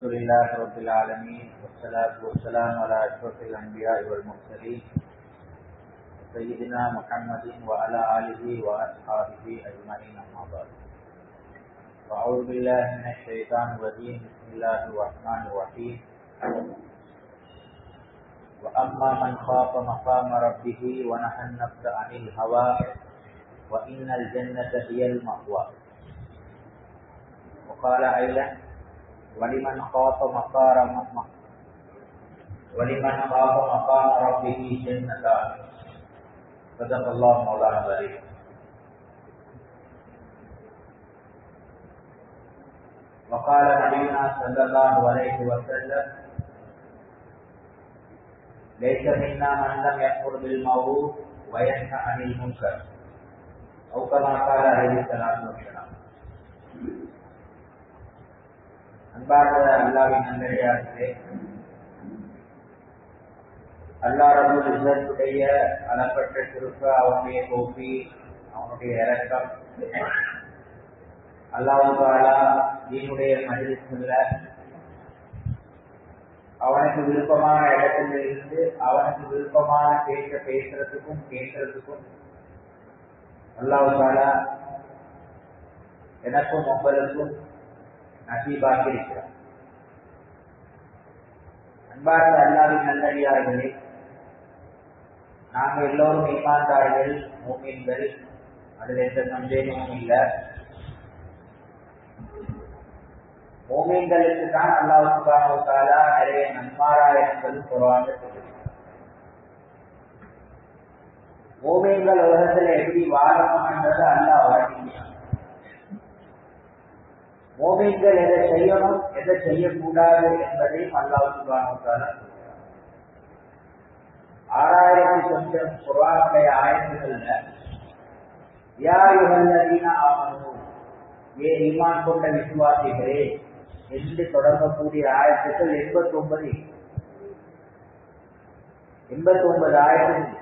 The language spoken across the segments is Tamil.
الحمد لله رب العالمين والصلاة والسلام على أشرف الأنبياء والمرسلين سيدنا محمد وعلى آله وأصحابه أجمعين أما بعد. وأعوذ بالله من الشيطان الرجيم بسم الله الرحمن الرحيم. وأما من خاف مقام ربه ونهى النفس عن الهوى وإن الجنة هي المأوى. وقال أيضا ولمن خاف مقام ولمن خاف مقام ربه جنتان صدق الله مولانا العظيم وقال نبينا صلى الله عليه وسلم ليس منا من لم يأمر بالمعروف وينهى عن المنكر أو كما قال عليه الصلاة والسلام۔ அன்பார்ந்த அல்லாவின் நல்லடியார்களே அல்லா ரபுல் இசத்துடைய அளப்பட்ட திருப்ப அவனுடைய கோபி அவனுடைய இறக்கம் அல்லாவுக்காலா தீனுடைய மகிழ்ச்சியில் அவனுக்கு விருப்பமான இடத்துல இருந்து அவனுக்கு விருப்பமான பேச்ச பேசுறதுக்கும் கேட்கறதுக்கும் அல்லாவுக்காலா எனக்கும் உங்களுக்கும் நசீபாக இருக்கிறார் அன்பார்ந்த அல்லாவின் நல்லடியார்களே நாங்கள் எல்லோரும் ஈமான்தார்கள் மூமீன்கள் அதில் எந்த சந்தேகமும் இல்லை மூமீன்களுக்கு தான் அல்லாவுக்கான நிறைய நன்மாராயணங்கள் குறவாங்க மூமீன்கள் உலகத்தில் எப்படி வாழணும் என்றது அல்லாஹ் வழங்கினார் மோமின்கள் எதை செய்யணும் எதை செய்யக்கூடாது என்பதையும் அல்லாஹ் ஆறாயிரத்தி சொந்தம் குரானுடைய யார் யாருகல்லதீன ஆகணும் ஏ இமான் கொண்ட விசுவாசிகளே என்று தொடங்கக்கூடிய ஆயத்துக்கள் எண்பத்தி ஒன்பது எண்பத்தி ஒன்பது ஆயிரத்தி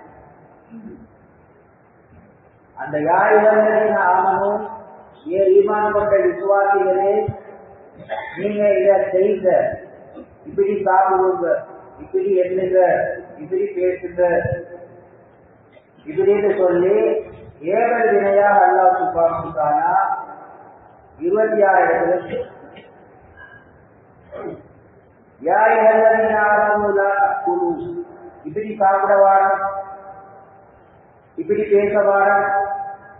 அந்த யாருகல்லதீன ஆகணும் ஏ ஈமான் கொண்ட விசுவாசிகளே நீங்க இதை செய்த இப்படி சாப்பிடுங்க இப்படி எண்ணுங்க இப்படி பேசுங்க. இப்படின்னு சொல்லி ஏழல் வினையா அல்லாஹ் சுபாமுக்கானா இருபத்தி ஆறு இடத்துல குழு இப்படி சாப்பிட வாரம். இப்படி பேச வாரம்.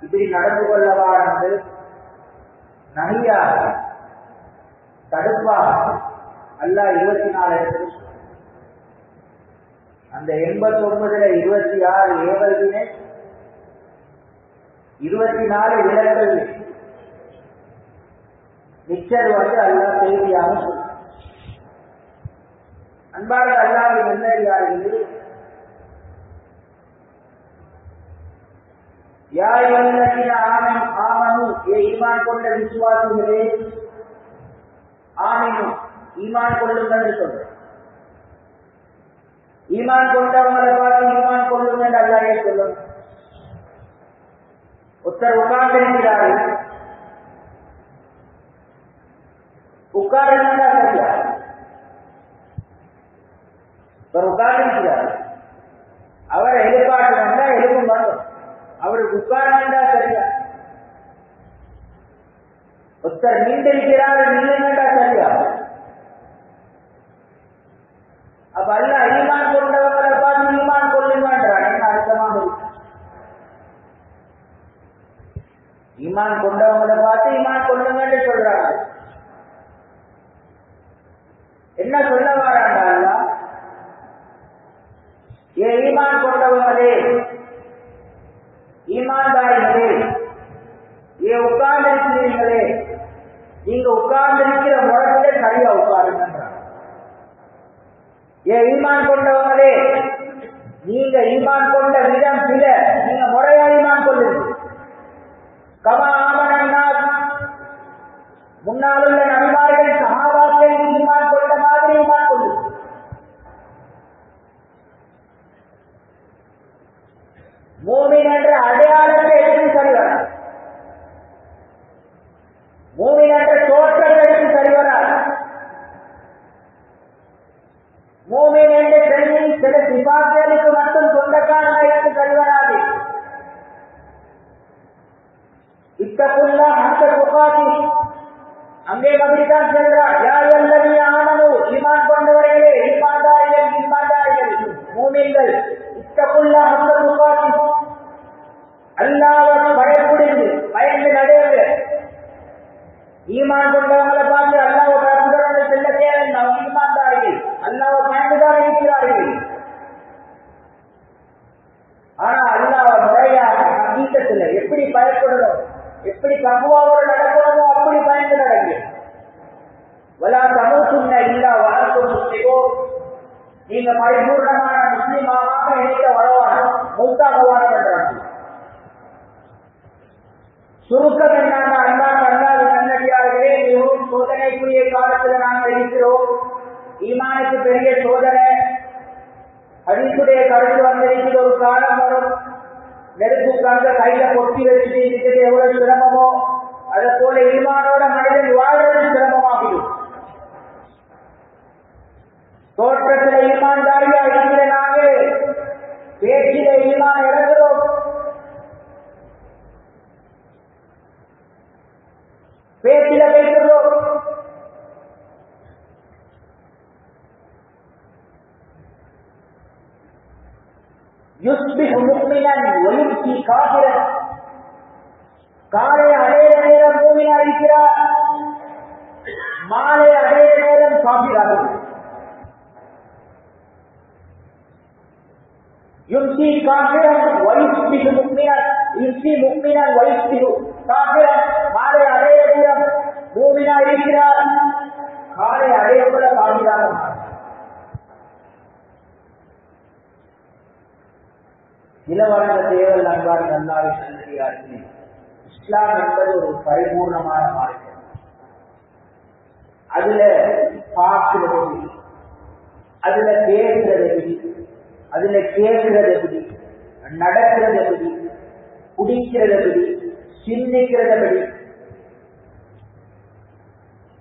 இப்படி நடந்து கொள்ள நகையா தடுப்பா அல்ல இருபத்தி நாலு இடத்துல அந்த எண்பத்தி ஒன்பதுல இருபத்தி ஆறு ஏவல்வினை இருபத்தி நாலு விலகல் மிச்சர் வந்து அல்லா செய்தியாக சொல்ல அன்பாக அல்லாவின் நல்லடியார்களே ஈமான் கொண்ட விசுவாசிகளே ஆமினும் ஈமான் கொள்ளுங்கள் சொல்ற ஈமான் கொண்டவங்களை பார்த்து ஈமான் கொள்ளுங்கள் அல்லாயே சொல்லும் ஒருத்தர் உட்கார்ந்திருக்கிறார்கள் உட்கார்ந்தா சரியா ஒருத்தர் உட்கார்ந்திருக்கிறார் அவரை எழுப்பாட்டுனா எழுப்பும் வரும் அவருக்கு உட்காரண்டா சரியா? ஒருத்தர் நீண்டிருக்கிறார் நில்லுங்கண்டா சரியா? அப்ப அல்ல ஈமான் கொண்டவர்களை பார்த்து ஈமான் கொள்ளுங்கன்றான் என்ன அர்த்தமாக இருக்கு. ஈமான் கொண்டவங்க பார்த்து ஈமான் கொள்ளுங்கன்னு சொல்றாங்க என்ன சொல்ல வராண்டா அல்ல ஏ ஈமான் கொண்டவங்களே ஈமான்தாரிகளே நீங்க உட்கார்ந்து இருக்கிறீர்களே நீங்க உட்கார்ந்து இருக்கிற முறையில சரியா உட்காருங்க ஏ ஈமான் கொண்டவங்களே நீங்க ஈமான் கொண்ட விதம் சில. நீங்க முறையா ஈமான் கொள்ளுங்க கமா ஆமனா முன்னால் உள்ள யுஸ்பிஹு முக்மினன் ஒயும்சி காபிரன் காலை அடையிற நேரம் பூமியா இருக்கிறார் மாலை அடையிற நேரம் காபிராகும் யும்சி காபிரன் வயுஸ்பிஹு முக்மினன். யும்சி முக்மினன் வயுஸ்பிஹு காபிரன். மாலை அடையிற நேரம் பூமியா இருக்கிறார் காலை அடையக்குள்ள காபிராக மாறும் இளவரங்க தேவல் நண்பார் நல்லாவை நல்லடியார்கள் இஸ்லாம் என்பது ஒரு பரிபூர்ணமான மார்க்கம். அதுல பார்க்கிறது அதுல பேசுறது எப்படி அதுல கேட்கிறது எப்படி நடக்கிறது எப்படி குடிக்கிறது எப்படி சிந்திக்கிறது எப்படி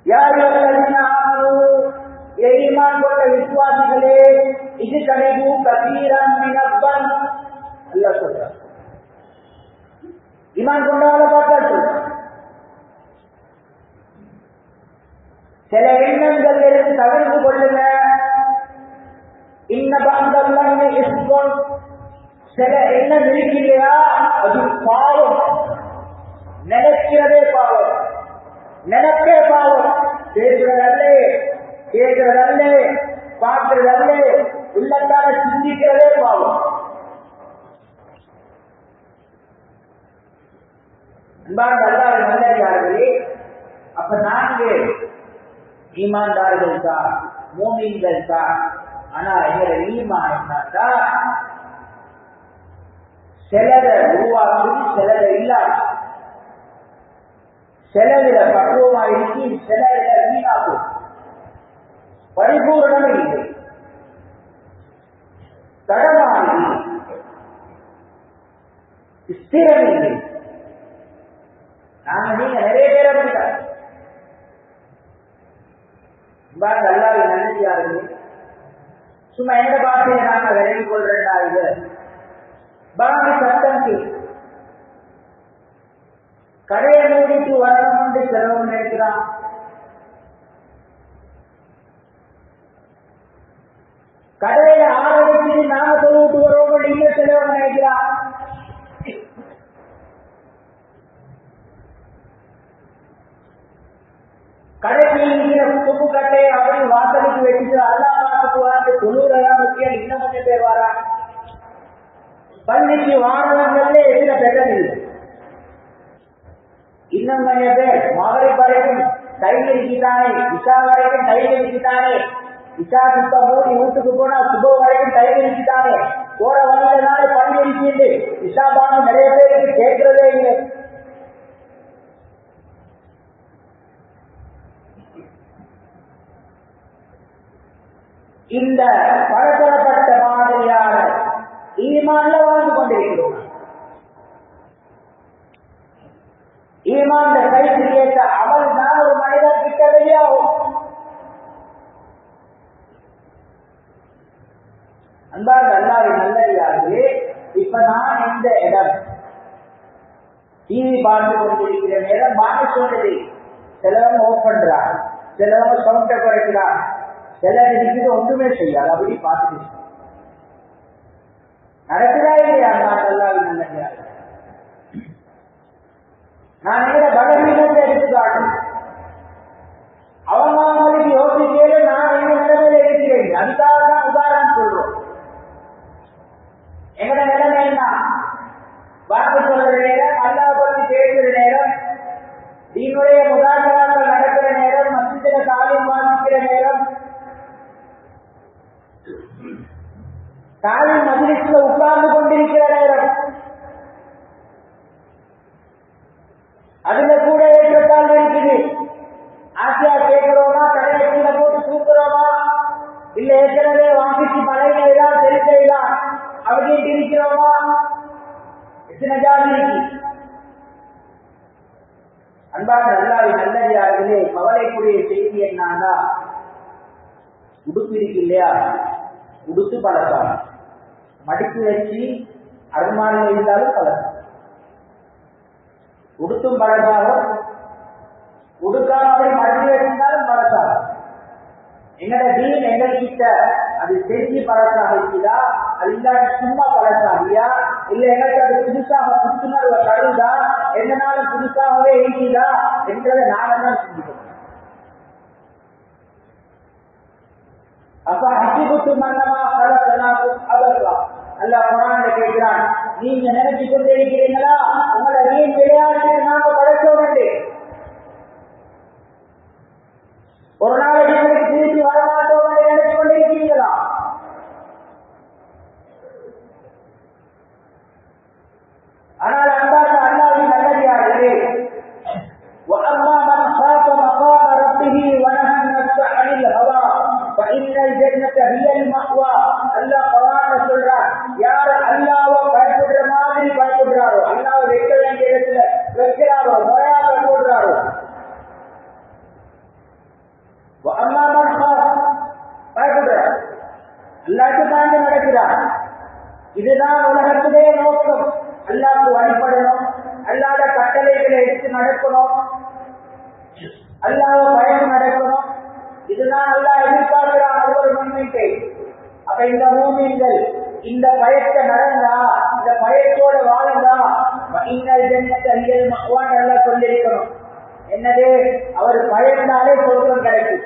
யார் கொண்ட விசுவாசிகளே இது கனிவு கபீரன் அல்லா சொல்றார் ஈமான் கொண்டவங்களை பார்த்தா சொல்றார் சில எண்ணங்கள் இருந்து தவிர்த்து கொள்ளுங்க. இன்ன பந்தம் சில எண்ணம் இருக்கு அது பாவம். நினைக்கிறதே பாவம். நினைப்பே பாவம். பேசுறதல்லே கேட்கறதல்லே பார்க்கறதல்லே உள்ளத்தால சிந்திக்கிறதே பாவம். அன்பார்ந்த அல்லாத நல்லடியார்களே அப்ப நாங்க ஈமான்தார்கள் தான் மூமின்கள் தான் ஆனா எங்களை ஈமான் என்னன்னா சிலரை உருவாக்கி சிலரை இல்லாம சிலவில பக்குவமா இருக்கு செலவில வீணாக்கும் பரிபூரணம் இல்லை. தடமாறி ஸ்திரம் இல்லை. நாங்க நீங்க நிறைய பேர் அப்படிதான் நல்லாவே நினைச்சாரு சும்மா எந்த பாஷையை நாங்க விலகி கொள்றா இது? பாம்பு சத்தம் கடையை மூடிட்டு வரணும்னு செலவு நினைக்கிறான். கடையில ஆரம்பிச்சு நாம சொல்லிட்டு வரோம் இன்னும் செலவு நினைக்கிறான் கடைக்கு துப்பு கட்டை அப்படி வாசலுக்கு வச்சுட்டு அல்லா பார்த்துட்டு வராங்க தொழுவுறதான் முக்கியம் இன்னும் கொஞ்சம் பேர் வரா பள்ளிக்கு வாரவங்கள்ல எதிர பெட்டல் இன்னும் கொஞ்சம் பேர் மகரை வரைக்கும் கையில் இருக்கிட்டானே இஷா வரைக்கும் கையில் இருக்கிட்டானே இஷா இப்ப மூடி வீட்டுக்கு போனா சுப வரைக்கும் கையில் இருக்கிட்டானே போற வழியினால பள்ளி இருக்கிட்டு இஷா பானம் நிறைய பேருக்கு கேட்கிறதே இல்லை. இந்த பலதரப்பட்ட மாதிரியான ஈமான்ல வாழ்ந்து கொண்டிருக்கிறோம். ஈமான் கைக்கு ஏற்ற அமல் தான் ஒரு மனிதன் கிட்ட வெளியாகும் அன்பார்ந்த நல்லாவே நல்லடியார்களே இப்ப நான் இந்த இடம் டிவி பார்த்து கொண்டிருக்கிற நேரம் மாறி சொல்றது சிலவங்க ஓப் பண்றாங்க சிலவங்க சவுண்டை குறைக்கிறான் சிலர் இருக்குது ஒன்றுமே செய்யாது. அப்படி பார்த்துட்டு நடக்குதா இல்லையா? நான் அல்லாவின் நல்லடியார்கள் நான் எங்களை பலவீனத்தை எடுத்து காட்டும். அவங்க யோசிக்கையில நான் எங்க நிலைமையில இருக்கிறேன். அதுக்காக தான் உதாரணம் சொல்றோம். எங்கட நிலைமை என்ன? வாக்கு சொல்ற நேரம் அல்லாஹ் பற்றி பேசுற நேரம் தீனுடைய முதாகராக்கள் நடக்கிற நேரம் மசிதில காலியமா வாசிக்கிற நேரம் காலின் மஜிலிஸ்ல உட்கார்ந்து கொண்டிருக்கிற நேரம். அதுல கூட ஏற்றத்தாழ்வு இருக்குது. ஆசையா கேட்கிறோமா? கடையில போட்டு தூக்குறோமா? இல்ல ஏற்கனவே வாங்கிச்சு மலைகளா தெரிஞ்சா அப்படின்ட்டு இருக்கிறோமா? எத்தனை ஜாதி இருக்கு? அன்பாக நல்லாவி நல்லடியார்களே கவலைக்குரிய செய்தி என்னன்னா உடுப்பு இருக்கு இல்லையா? உடுத்து பழக்கம் மடித்து வச்சு அருமானம் இருந்தாலும் பழக்கம் உடுத்தும் பழகாலும் உடுக்காம அப்படி மடிப்பு வச்சிருந்தாலும் பழக்கம் எங்கட தீன் எங்ககிட்ட அது செஞ்சு பழசாக இருக்குதா? அது இல்லாட்டி சும்மா பழசாகியா இல்ல எங்களுக்கு அது புதுசாக புத்துணர்வை தருதா எதனால புதுசாகவே இருக்குதா? என்றதை நாங்கள் தான் சிந்திக்கணும். அப்ப அசிபுத்து மன்னமா பலத்தனாக்கும் அவர்லாம் அல்லாஹ் குரான்ல கேட்கிறான் நீங்க நினைச்சு இருக்கிறீங்களா வீண் விளையாட்டு நாங்க படைச்சோம் ஒரு நாளைக்கு திருப்பி வரமாட்டோம் நினைச்சு ஆனால் வைக்கிறாரோ முறையா போடுறாரோ? அம்மா பயப்படுறார். எல்லாத்தையும் தாண்டி நடக்கிறார். இதுதான் உலகத்திலே நோக்கம். அல்லாவுக்கு வழிபடணும். அல்லாத கட்டளைகளை எடுத்து நடக்கணும். அல்லாத பயணம் நடக்கணும். இதுதான் அல்லா எதிர்பார்க்கிறான் ஒவ்வொரு மண்மைக்கை அப்ப இந்த மூமியங்கள் இந்த பயத்தை நடந்தா இந்த பயத்தோட வாழ்ந்தா இன்னல் ஜென்மத்தை அரியல் மகவான் நல்லா சொல்லியிருக்கணும். என்னது? அவர் பயந்தாலே சொர்க்கம் கிடைக்கும்.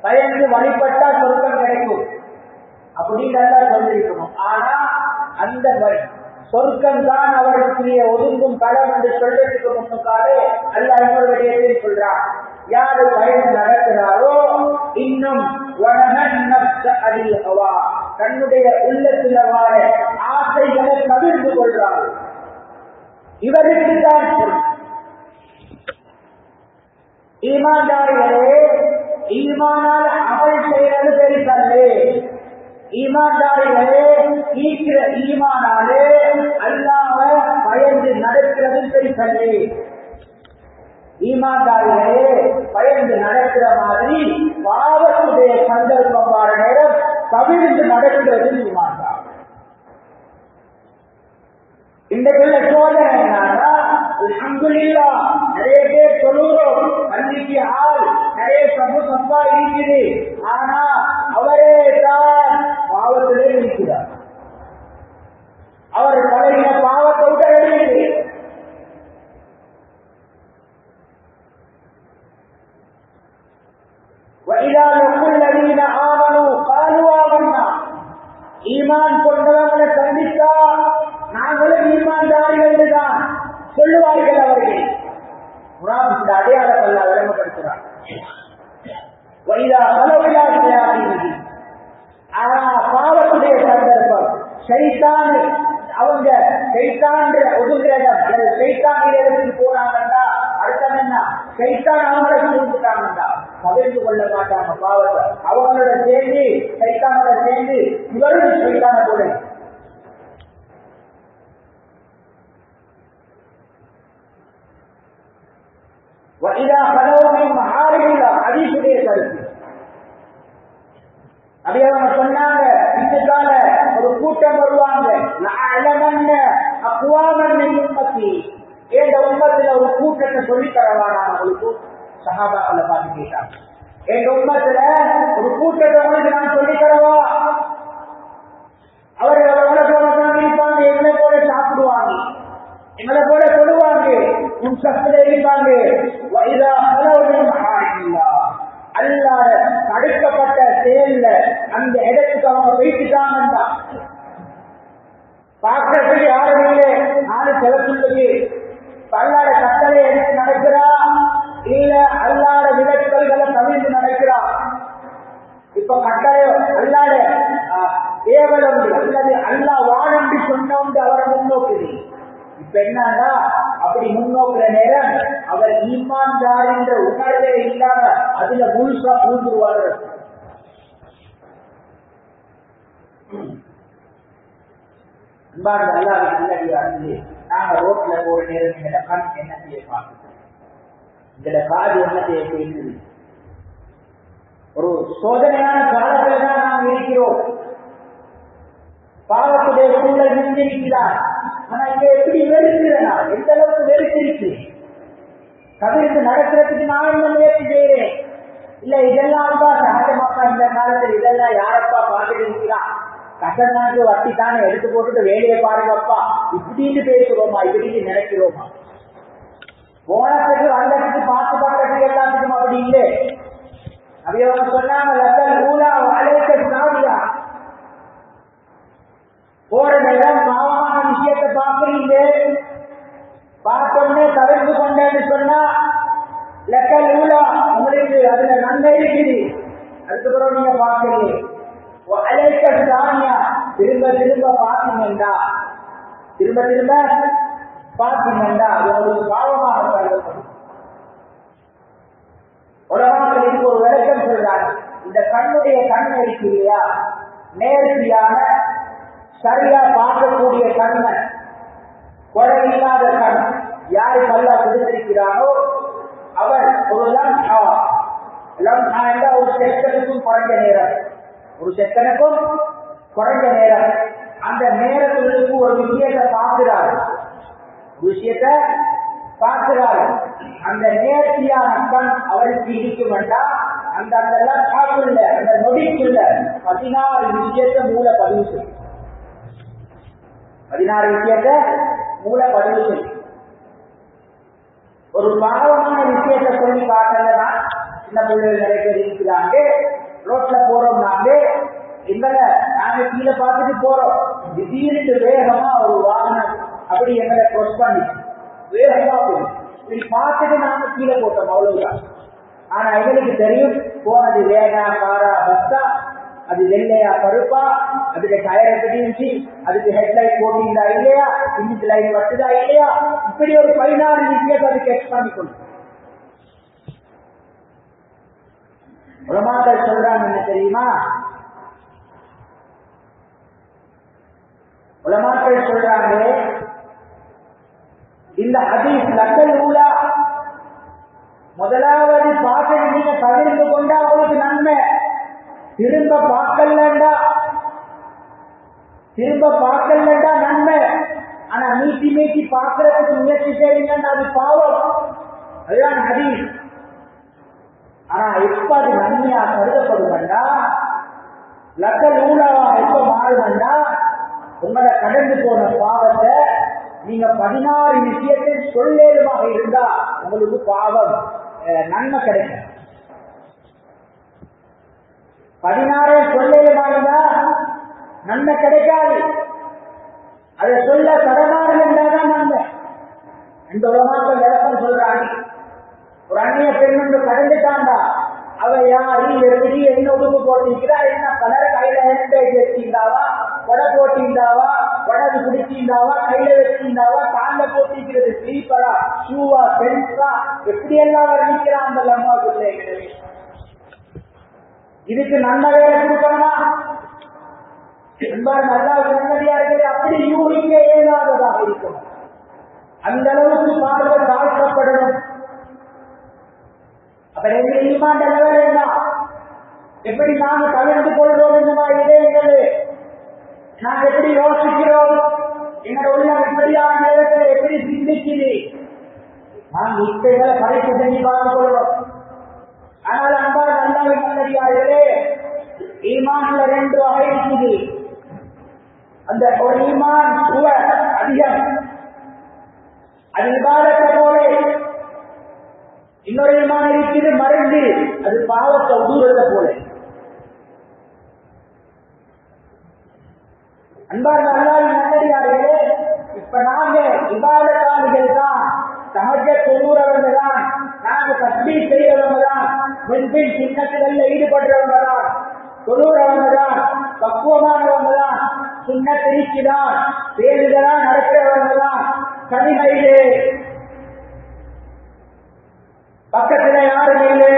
பயந்து வழிபட்டா சொர்க்கம் கிடைக்கும். அப்படின்னு நல்லா சொல்லியிருக்கணும். ஆனா அந்த சொர்க்கம் தான் அவருக்குரிய ஒதுங்கும் களம் என்று சொல்றதுக்கு முன்னுக்காலே அல்ல இன்னொரு விடயத்தில் சொல்றார் யாரு பயணம் நடக்கிறாரோ இன்னும் தன்னுடைய உள்ளத்தில் வாழ ஆசைகளை தவிர்த்து கொள்றாரு இவருக்கு தான் ஈமான்தாரிகளே ஈமானால் அமல் செய்வது பெரிதல்லே. ஈமான்தாரிகளே ஈக்கிற ஈமானாலே அல்லாம பயந்து நடக்கிறது பெரிதல்லே. ஈமான்தாரிகளே பயந்து நடக்கிற மாதிரி பாவத்துடைய சந்தர்ப்பம் வார நேரம் தவிர்த்து நடக்கிறது ஈமான்தார். இன்றைக்குள்ள சோதனை என்னன்னா அல்ஹம்துலில்லா நிறைய பேர் சொல்லுகிறோம் பள்ளிக்கு ஆள் நிறைய சபு சப்பா இருக்குது ஆனா அவரே தான் பாவத்திலே இருக்கிறார் அவர் பழகின பாவத்தை விட வெளியே وإذا لقوا الذين آمنوا قالوا آمنا ஈமான் கொண்டவங்களை சந்தித்தா நாங்களும் ஈமான்தாரிகள் தான் சொல்லுவார்கள் அவர்கள். இந்த அடையாளம் அல்ல வைதா பலவிழா செய்யாதீங்க ஆனா பாவத்துடைய சந்தர்ப்பம். சைத்தான் அவங்க சைத்தான் ஒதுங்கிறத சைத்தான் இடத்துக்கு போனாங்கன்னா அர்த்தம் என்ன? சைத்தான் பகிர்ந்து கொள்ள மாட்டாங்க பாவத்தை. அவங்களோட சேர்ந்து சைத்தானோட சேர்ந்து இவரும் சைத்தான போல وإذا خلوا من محارم الله ஹதீஸுடைய கருத்து நபி அவங்க சொன்னாங்க இந்த கால கூட்டம் வருவாங்க அலமன்ன அக்குவாமன் உம்மத்தி என்ற உம்மத்துல ஒரு கூட்டத்தை சொல்லி தரவா நான் உங்களுக்கு சகாபாக்களை பார்த்து கேட்டாங்க எங்க உம்மத்துல ஒரு கூட்டத்தை உங்களுக்கு நான் சொல்லி தரவா அவர்கள் உலகம் இருப்பாங்க எங்களை போல சாப்பிடுவாங்க எங்களை போல சொல்லுவாங்க உன் சத்துல இருப்பாங்க அல்லாத தடுக்கப்பட்ட செயல்ல அந்த இடத்துக்கு அவங்க போயிட்டுட்டாங்கண்டா பார்க்கறதுக்கு யாரும் இல்லை. நானும் செல சொல்லுது அல்லாட கட்டளை எடுத்து நடக்கிறா? இல்ல அல்லாட விலக்கல்களை தவிர்த்து நடக்கிறா? இப்ப கட்டாயம் அல்லாட கேவலம் அல்லது அல்லா வாழண்டு சொன்னோண்டு அவரை முன்னோக்குது. இப்ப என்னன்னா அப்படி முன்னோக்குற நேரம் அவர் ஈமான்தார் என்ற உணர்வே இல்லாம அதுல முழுசா பூந்துருவாரு நாங்க ரோட்ல போற நேரம் கண் என்ன செய்ய காது என்ன செய்ய கேட்குது ஒரு சோதனையான காலத்துல தான் நாம் இருக்கிறோம். பாவத்துடைய சூழல் நின்றிருக்கிறார். ஆனா இங்க எப்படி வெறுக்கிறனா? எந்த அளவுக்கு வெறுத்திருக்கு? கவிழ்ந்து நடக்கிறதுக்கு நான் என்ன முயற்சி செய்கிறேன். இல்ல இதெல்லாம் தான் சகஜமாப்பா இந்த காலத்தில். இதெல்லாம் யாரப்பா பார்த்துட்டு இருக்கிறான் கசனாக்கு வட்டி தானே எடுத்து போட்டுட்டு வேலையை பாருங்கப்பா. இப்படின்னு பேசுறோமா இப்படின்னு நினைக்கிறோமா? போனதுக்கு வந்ததுக்கு பார்த்து பார்க்கறதுக்கு எல்லாத்துக்கும் அப்படி இல்லை. அப்படியே சொன்னாங்க லத்தல் ஊலா அழைக்க சாவியா போற நேரம் பாவமான விஷயத்தை பார்க்கறீங்க பார்த்தோன்னே தவிர்த்து கொண்டேன்னு சொன்னா லெக்க நூலா? உங்களுக்கு அதுல நன்மை இருக்குது. அதுக்கப்புறம் நீங்க பார்க்கறீங்க அழைக்க சாமியா? திரும்ப திரும்ப பார்க்கணும்டா. திரும்ப திரும்ப பார்க்கணும்டா. அது ஒரு பாவமாக கருதப்படும். உலகத்தில் இதுக்கு ஒரு விளக்கம் சொல்றாங்க இந்த கண்ணுடைய கண் இருக்கு இல்லையா நேர்த்தியான சரியா பார்க்கக்கூடிய கண்மை குறை இல்லாத கண். யாரு நல்லா கொடுத்திருக்கிறானோ அவர் ஒரு லம்ஹா. லம்ஹா என்ற ஒரு செக்கனுக்கும் குறைஞ்ச நேரம். ஒரு செக்கனுக்கும் குறைஞ்ச நேரம். அந்த நேரத்துக்கு ஒரு விஷயத்தை பார்க்கிறார். ஒரு விஷயத்தை பார்க்கிறார். அந்த நேர்த்தியான கண் அவருக்கு இருக்கும் வேண்டாம் அந்த அந்த லம்ஹாக்குள்ள அந்த நொடிக்குள்ள பதினாறு விஷயத்தை மூல பதிவு செய்யும். பதினாறு விஷயத்தை மூல பதிவு ஒரு பாவமான விஷயத்தை சொல்லி காட்டலன்னா சின்ன பிள்ளைகள் நிறைய பேர் இருக்கிறாங்க. ரோட்ல போறோம் நாங்க எங்களை நாங்க கீழே பார்த்துட்டு போறோம். திடீர்னு வேகமா ஒரு வாகனம் அப்படி எங்களை க்ரோஸ் பண்ணி வேகமா போகும் இப்படி பார்த்துட்டு நாங்க கீழே போட்டோம் அவ்வளவுதான். ஆனா எங்களுக்கு தெரியும் போனது வேகா காரா பஸ்ஸா அது வெள்ளையா பருப்பா அதுக்கு டயர் எப்படி அதுக்கு ஹெட்லைட் போட்டீங்களா இல்லையா? இன்னைக்கு லைட் வட்டுதா இல்லையா? இப்படி ஒரு பதினாறு விஷயத்தை அதுக்கு எக்ஸ் பண்ணிக்கணும் உலமாக்கள் சொல்றாங்க என்ன தெரியுமா? உலமாக்கள் சொல்றாங்க இந்த ஹதீஸ் லக்கல் ஊலா முதலாவது பாட்டை நீங்க பகிர்ந்து கொண்டா அவருக்கு நன்மை. திரும்ப பார்க்கலண்டா. திரும்ப பார்க்கலண்டா நன்மை. ஆனா நீட்டி மீட்டி பார்க்கறதுக்கு முயற்சி செய்வீங்கன்னா அது பாவம். அதுதான் நதி. ஆனா எப்ப அது நன்மையா கருதப்படுவண்டா? லக்க நூலாவா எப்ப மாறுவண்டா? உங்களை கடந்து போன பாவத்தை நீங்க பதினாறு விஷயத்தை சொல்லேதுமாக இருந்தா உங்களுக்கு பாவம். நன்மை கிடைக்கும். பதினாறு சொல்லையில் வாழ்ந்தா நன்மை கிடைக்காது. அதை சொல்ல தடமாறு என்றாதான் நன்மை. இந்த உலமாக்கள் விளக்கம் சொல்றாங்க ஒரு அந்நிய பெண் என்று கடந்துட்டாண்டா. அவ யாரு எழுதி என்ன உடுப்பு போட்டிருக்கிறா என்ன கலர் கையில ஹேண்ட்பேக் வச்சிருந்தாவா கொடை போட்டிருந்தாவா கொடது குடிச்சிருந்தாவா கையில வச்சிருந்தாவா கால்ல போட்டிருக்கிறது ஸ்லீப்பரா ஷூவா பென்ஸா எப்படி எல்லாம் வர்ணிக்கிறான் அந்த லம்மா பிள்ளைகளே. இதுக்கு நல்ல வேலை கொடுக்கணுமா? நல்லா நல்லா இருக்கிறது. அப்படி யூகிக்க இயலாததாக இருக்கும். அந்த அளவுக்கு பார்வை தாழ்த்தப்படணும். அப்ப எங்க ஈமாண்ட லெவல் என்ன? எப்படி நாம கலந்து கொள்வோம் இந்த மாதிரி இதயங்கள் நாங்க எப்படி யோசிக்கிறோம்? எங்களோட உள்ளம் இப்படியான நேரத்தில் எப்படி சிந்திக்குது நாம் இத்தைகளை படைப்பு செஞ்சு பார்த்துக் கொள்வோம். ஆனால் அன்பான அல்லாஹ் நல்லடியார்களே ஈமான்ல ரெண்டு வகை இருக்குது. அந்த ஒரு ஈமான் சுவ அதிகம். அது இபாதத்தை போல. இன்னொரு ஈமான் இருக்குது மறைந்து. அது பாவத்தை உதவுறத போல. அன்பார்ந்த அல்லாஹ் நல்லடியார்களே இப்ப நாங்க விவாதக்காரிகள் தான் சகஜ தொழுறவங்க தான் நாங்க தஸ்மீ செய்யறவங்க தான் வெண்பின் சின்னத்துகள்ல ஈடுபடுறவங்க தான் தொழுறவங்க தான் பக்குவமானவங்க தான் சின்ன திருச்சிதான் பேருதலா நடக்கிறவங்க தான் தனிமையிலே. பக்கத்துல யாரும் இல்லை.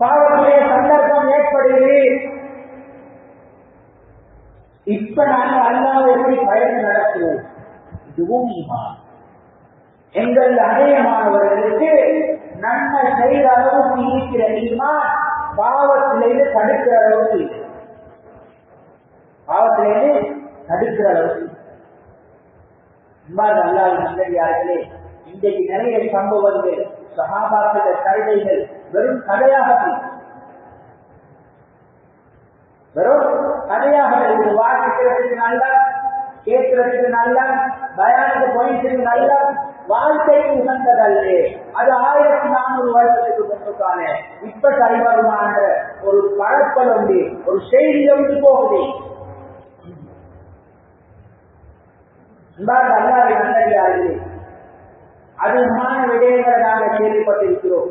பாவத்துடைய சந்தர்ப்பம் ஏற்படுது இப்ப நாங்க அல்லாவை எப்படி பயணம் நடத்துவோம்? இதுவும் ஈமான் எங்கள் அநேகமானவர்களுக்கு நன்மை செய்த அளவுக்கு இருக்கிற ஈமான் பாவத்திலேயே தடுக்கிற அளவுக்கு பாவத்திலேயே தடுக்கிற அளவுக்கு இம்மாறு அல்லாவின் நல்லடியார்களே இன்றைக்கு நிறைய சம்பவங்கள் சகாபாத்திர கருணைகள் வெறும் கதையாக வெறும் கதையாக இருக்கு வாசிக்கிறதுக்கு நல்லா கேட்கறதுக்கு நல்லா பயானுக்கு போயிட்டு நல்லா வாழ்க்கை உகந்ததல்ல. அது ஆயிரத்தி நானூறு வருஷத்துக்கு முன்னுக்கான. இப்ப தலைவருமான ஒரு பழக்கம் உண்டு ஒரு செய்தி ஒன்று போகுது. அது அல்லாவின் அதிகமான விடயங்களை நாங்கள் கேள்விப்பட்டிருக்கிறோம்.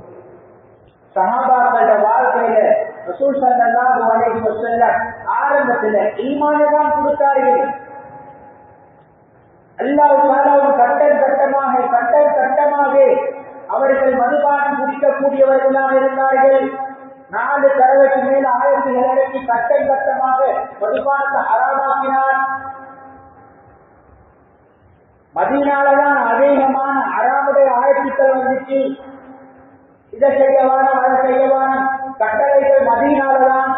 சகாபாக்களோட வாழ்க்கையில ரசூல் ஸல்லல்லாஹு அலைஹி வஸல்லம் ஆரம்பத்துல ஈமானை தான் கொடுத்தார்கள். அல்லாஹ் தாலாவும் கட்டம் கட்டமாக கட்டம் கட்டமாக அவர்கள் மதுபானம் குடிக்கக்கூடியவர்களாக இருந்தார்கள். நாலு தடவைக்கு மேல் ஆயிரத்தி இறக்கி கட்டம் கட்டமாக மதுபானத்தை அறமாக்கினார் மதியினாலதான் அதிகமான அறாமுடைய ஆயிரத்தி வந்துச்சு இதை செய்ய வேணாம் அதை செய்ய வேணாம் கட்டளைகள் மதியினாலதான்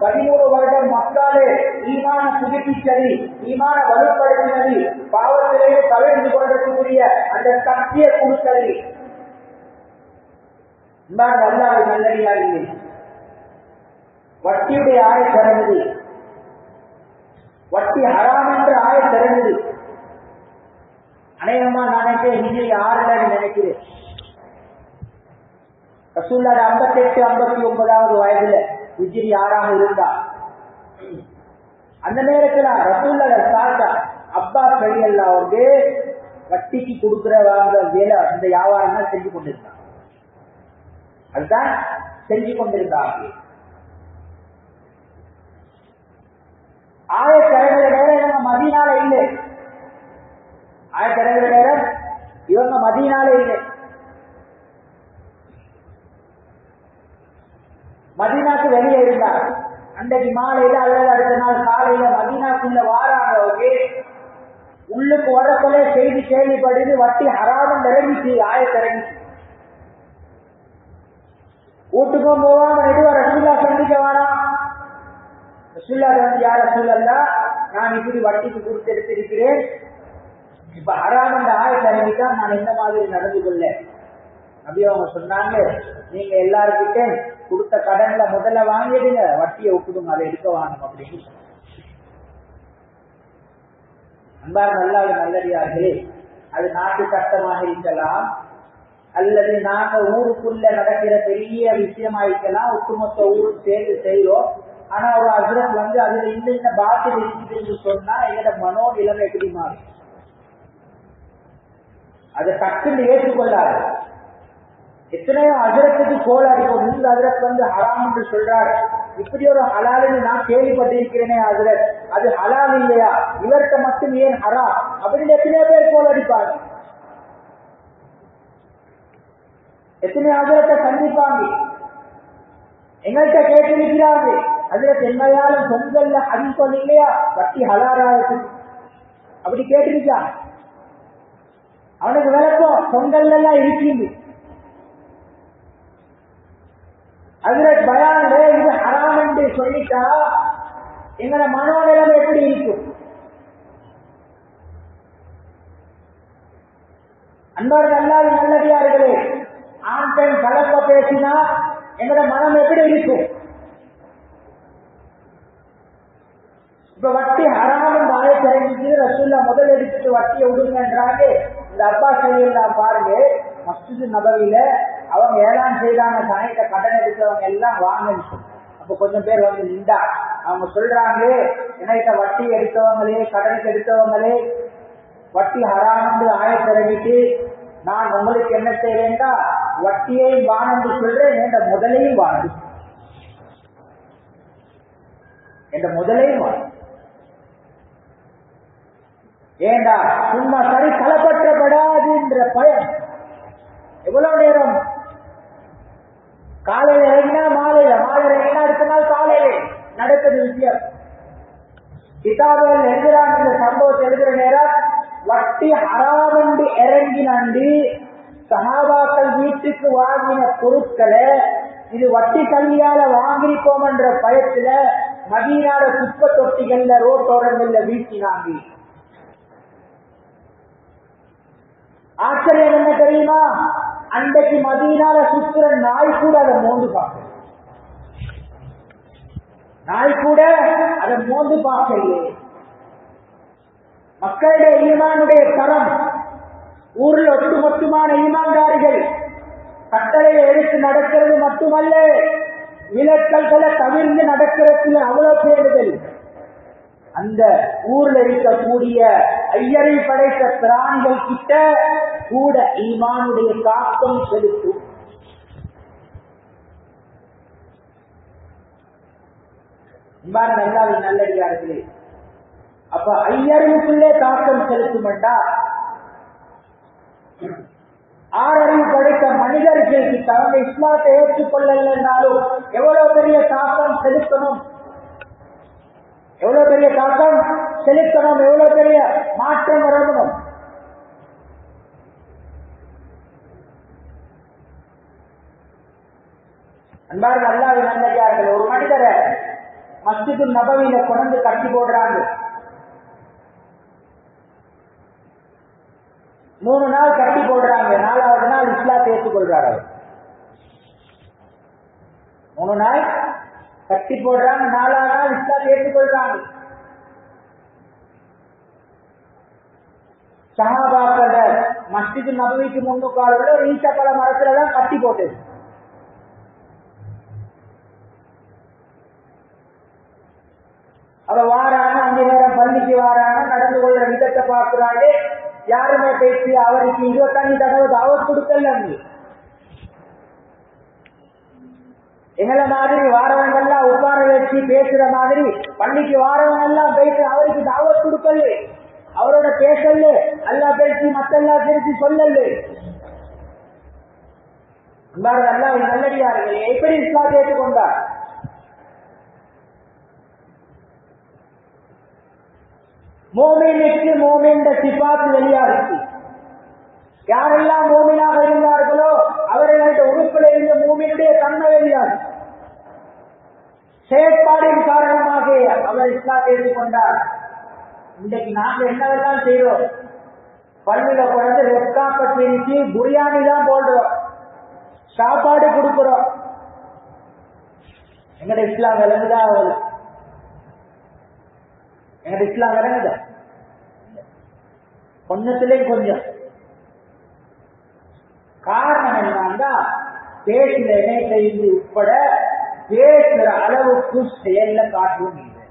பதிமூணு வருடம் மக்களே ஈமான புதுப்பித்தது ஈமான வலுப்படுத்தினது பாவத்திலே கவிழ்ந்து கொண்டிருக்கக்கூடிய அந்த சக்தியை கொடுத்தது நல்லாறு அல்லாது வட்டியுடைய ஆய திறந்தது. வட்டி ஹராம் என்ற ஆய திறந்தது. அநேகமா நான் நினைக்கிறேன் ஹிஜ்ரி ஆறுல நினைக்கிறேன். ரசூல்லாட ஐம்பத்தி எட்டு ஐம்பத்தி ஒன்பதாவது வயதுல விஜிரி யாராக இருந்தா அந்த நேரத்துல ரசூல்லாட சாத்தா அப்பா பெரியல்லா வந்து வட்டிக்கு கொடுக்கிற வேலை அந்த வியாபாரம் தான் செஞ்சு கொண்டிருந்தாங்க அதுதான் செஞ்சு கொண்டிருந்தாங்க ஆயத்திறங்குற நேரம் இவங்க மதியனால இல்லை. ஆயத்திறங்குற நேரம் இவங்க மதியனால இல்லை. மதினாக்கு வெளியே இருந்தார். அன்றைக்கு மாலையில அல்லது அடுத்த நாள் காலையில மதினாக்குள்ள வாராங்க ஓகே? உள்ளுக்கு வரப்போல செய்தி கேள்விப்படுது வட்டி ஹராமம் இறங்கிச்சு ஆயத்திறங்கிச்சு வீட்டுக்கும் போவாம நெடுவா ரசூல்லா சந்திக்க வேணாம் ரசூல்லா வந்து யார் ரசூல்லா நான் இப்படி வட்டிக்கு கொடுத்து எடுத்திருக்கிறேன். இப்ப ஹராம் அந்த ஆயத்திறங்கிட்டா நான் இந்த மாதிரி நடந்து கொள்ள நபி அவங்க சொன்னாங்க நீங்க எல்லாருக்கிட்டே கொடுத்த கடன்ல முதல்ல வாங்கிடுங்க. வட்டியை விட்டுடுங்க அதை எடுக்க வாங்கணும் அப்படின்னு. அன்பார் நல்லா நல்லடியார்களே அது நாட்டு சட்டமாக இருக்கலாம் அல்லது நாங்க ஊருக்குள்ள நடக்கிற பெரிய விஷயமா இருக்கலாம் ஒட்டுமொத்த ஊருக்கு சேர்ந்து செய்யறோம் ஆனா ஒரு அசுரத் வந்து அதுல இந்த இந்த பாட்டில் இருக்குதுன்னு சொன்னா எங்களோட மனோநிலைமை எப்படி மாறும்? அதை டக்குன்னு ஏற்றுக்கொள்ளாது. எத்தனையோ அதிரத்துக்கு கோல் அடிக்கும் இந்த அதிரத்து வந்து ஹராம் என்று சொல்றார். இப்படி ஒரு ஹலாலுன்னு நான் கேள்விப்பட்டிருக்கிறேனே அதிரத் அது ஹலால் இல்லையா? இவர்கிட்ட மட்டும் ஏன் ஹராம்? அப்படின்னு எத்தனையோ பேர் கோல் அடிப்பாங்க. எத்தனை அதிரத்தை சந்திப்பாங்க. எங்கள்கிட்ட கேட்டிருக்கிறாங்க. அஜரத் என்னையாலும் பொங்கல்ல ஹரிசொல் இல்லையா? வட்டி ஹலாராயிருக்கு அப்படி கேட்டிருக்கா அவனுக்கு விளக்கம் பொங்கல் எல்லாம் இருக்குது அதுல பயான்ல இது ஹராம் என்று சொல்லிட்டா எங்களோட மனோநிலம் எப்படி இருக்கும்? அன்பர்கள் அல்லாது நல்லதார்களே ஆண் பெண் கலக்க பேசினா எங்களோட மனம் எப்படி இருக்கும்? இப்ப வட்டி ஹராமன் வாழை ஆயத்திறங்கிட்டு ரசூல்லா முதல் எடுத்துட்டு வட்டியை விடுங்கன்றாங்க. இந்த அப்பா செய்யலாம் பாருங்க மஸ்ஜிது நபவியில அவங்க ஏழாம் செய்தாங்க சமயத்தை கடன் எடுத்தவங்க எல்லாம் வாங்கன்னு சொல்லி. அப்ப கொஞ்சம் பேர் வந்து நின்றா அவங்க சொல்றாங்க என்கிட்ட வட்டி எடுத்தவங்களே கடனுக்கு எடுத்தவங்களே வட்டி ஹராம் என்று ஆயத்திறங்கிட்டு நான் உங்களுக்கு என்ன செய்றேன்டா வட்டியையும் வாங்கன்னு சொல்றேன் என்ற முதலையும் வாங்க. என்ற முதலையும் வாங்க. ஏண்டா சும்மா சரி கலப்பற்றப்படாதுன்ற பயம். எவ்வளவு நேரம் காலையில இறங்கினா மாலையில. மாலையில இறங்கினா அடுத்த நாள் காலையில. நடக்குது விஷயம். கிதாபுகள் எழுதுறான் இந்த சம்பவத்தை எழுதுற நேரம் வட்டி ஹராமண்டு இறங்கினாண்டி சஹாபாக்கள் வீட்டுக்கு வாங்கின பொருட்களை இது வட்டி கல்வியால வாங்கிருக்கோம் என்ற பயத்துல மதியனால குப்பை தொட்டிகள்ல ரோட்டோரங்கள்ல வீட்டினாங்க ஆச்சரியம் என்ன தெரியுமா? அன்றைக்கு மதியனால சுத்துற நாய் கூட அதை மோந்து பார்க்க நாய் கூட அதை மோந்து பார்க்கலையே. மக்களுடைய ஈமானுடைய தரம் ஊரில் ஒட்டுமொத்தமான ஈமான்தாரிகள் கட்டளையை எடுத்து நடக்கிறது மட்டுமல்ல விலக்கல்களை தவிர்ந்து நடக்கிறதுல அவ்வளவு பேருதல். அந்த ஊர்ல இருக்கக்கூடிய ஐயரை படைத்த பிராணிகள் கிட்ட கூட ஈமானுடைய தாக்கம் செலுத்தும். இவ்வாறு நல்லாவே நல்லடியார்களே அப்ப ஐயறிவுக்குள்ளே தாக்கம் செலுத்துமெண்டா? ஆறறிவு படைத்த மனிதர்களுக்கு தவங்க இஸ்லாத்தை ஏற்றுக்கொள்ளலைன்னாலும் எவ்வளவு பெரிய தாக்கம் செலுத்தணும்? எவ்வளவு பெரிய தாக்கம்? செலுத்தணும். எவ்வளவு பெரிய மாற்றம் வரணும்? அன்பார்கள் அல்லாவி நல்லடியார்கள் ஒரு மனிதரை மஸ்ஜிது நபவியில கொண்டு கட்டி போடுறாங்க. மூணு நாள் கட்டி போடுறாங்க. நாலாவது நாள் இஸ்லாத்தை பேசிக் கொள்றாரு மூணு நாள் கட்டி போடுறாங்க நாளாக நாள் இஸ்லாத்தை ஏற்றுக்கொள்றாங்க சஹாபாக்கள மஸ்ஜிது நபவிக்கு முன்னுக்கால உள்ள ஒரு ஈச்சப்பழ மரத்துல தான் கட்டி போட்டது. அவ வாராங்க அஞ்சு நேரம் பள்ளிக்கு வாராங்க நடந்து கொள்ற விதத்தை பார்க்கிறாங்க யாருமே பேசி அவருக்கு இருபத்தஞ்சு தகவல் அவர் கொடுக்கல எங்களை மாதிரி வாரவங்க எல்லாம் உட்கார வச்சு பேசுற மாதிரி பள்ளிக்கு வாரவங்க எல்லாம் பேசி அவருக்கு தாவத் கொடுக்கல அவரோட பேசல எல்லாம் பேசி மத்தெல்லாம் திருச்சி சொல்லல நல்லா நல்லடியார்கள் எப்படி இஸ்லாம் ஏற்றுக்கொண்டார் மோமினுக்கு மோமின் சிபாத் வெளியா வெளியாகிச்சு. யாரெல்லாம் மோமினாக இருந்தார்களோ அவர்களுடைய உறுப்பில் இருந்த மூமினுடைய தன்மை வெளியாது செயற்பாடின் காரணமாக அவர் இஸ்லாத்தை ஏற்றுக்கொண்டார். இன்றைக்கு நாங்க என்னவெல்லாம் செய்யறோம் பள்ளியில குழந்தை ரெஸ்கா திரிச்சு பிரியாணி தான் போடுறோம். சாப்பாடு கொடுக்கிறோம். எங்கட இஸ்லாம் விளங்குதா அவரு எங்கட இஸ்லாம் விளங்குதா? கொஞ்சத்திலே கொஞ்சம். காரணம் என்னன்னா பேசுற செய்து உட்பட பேசுற அளவுக்கு செயல்ல காட்டுவோம் இல்லை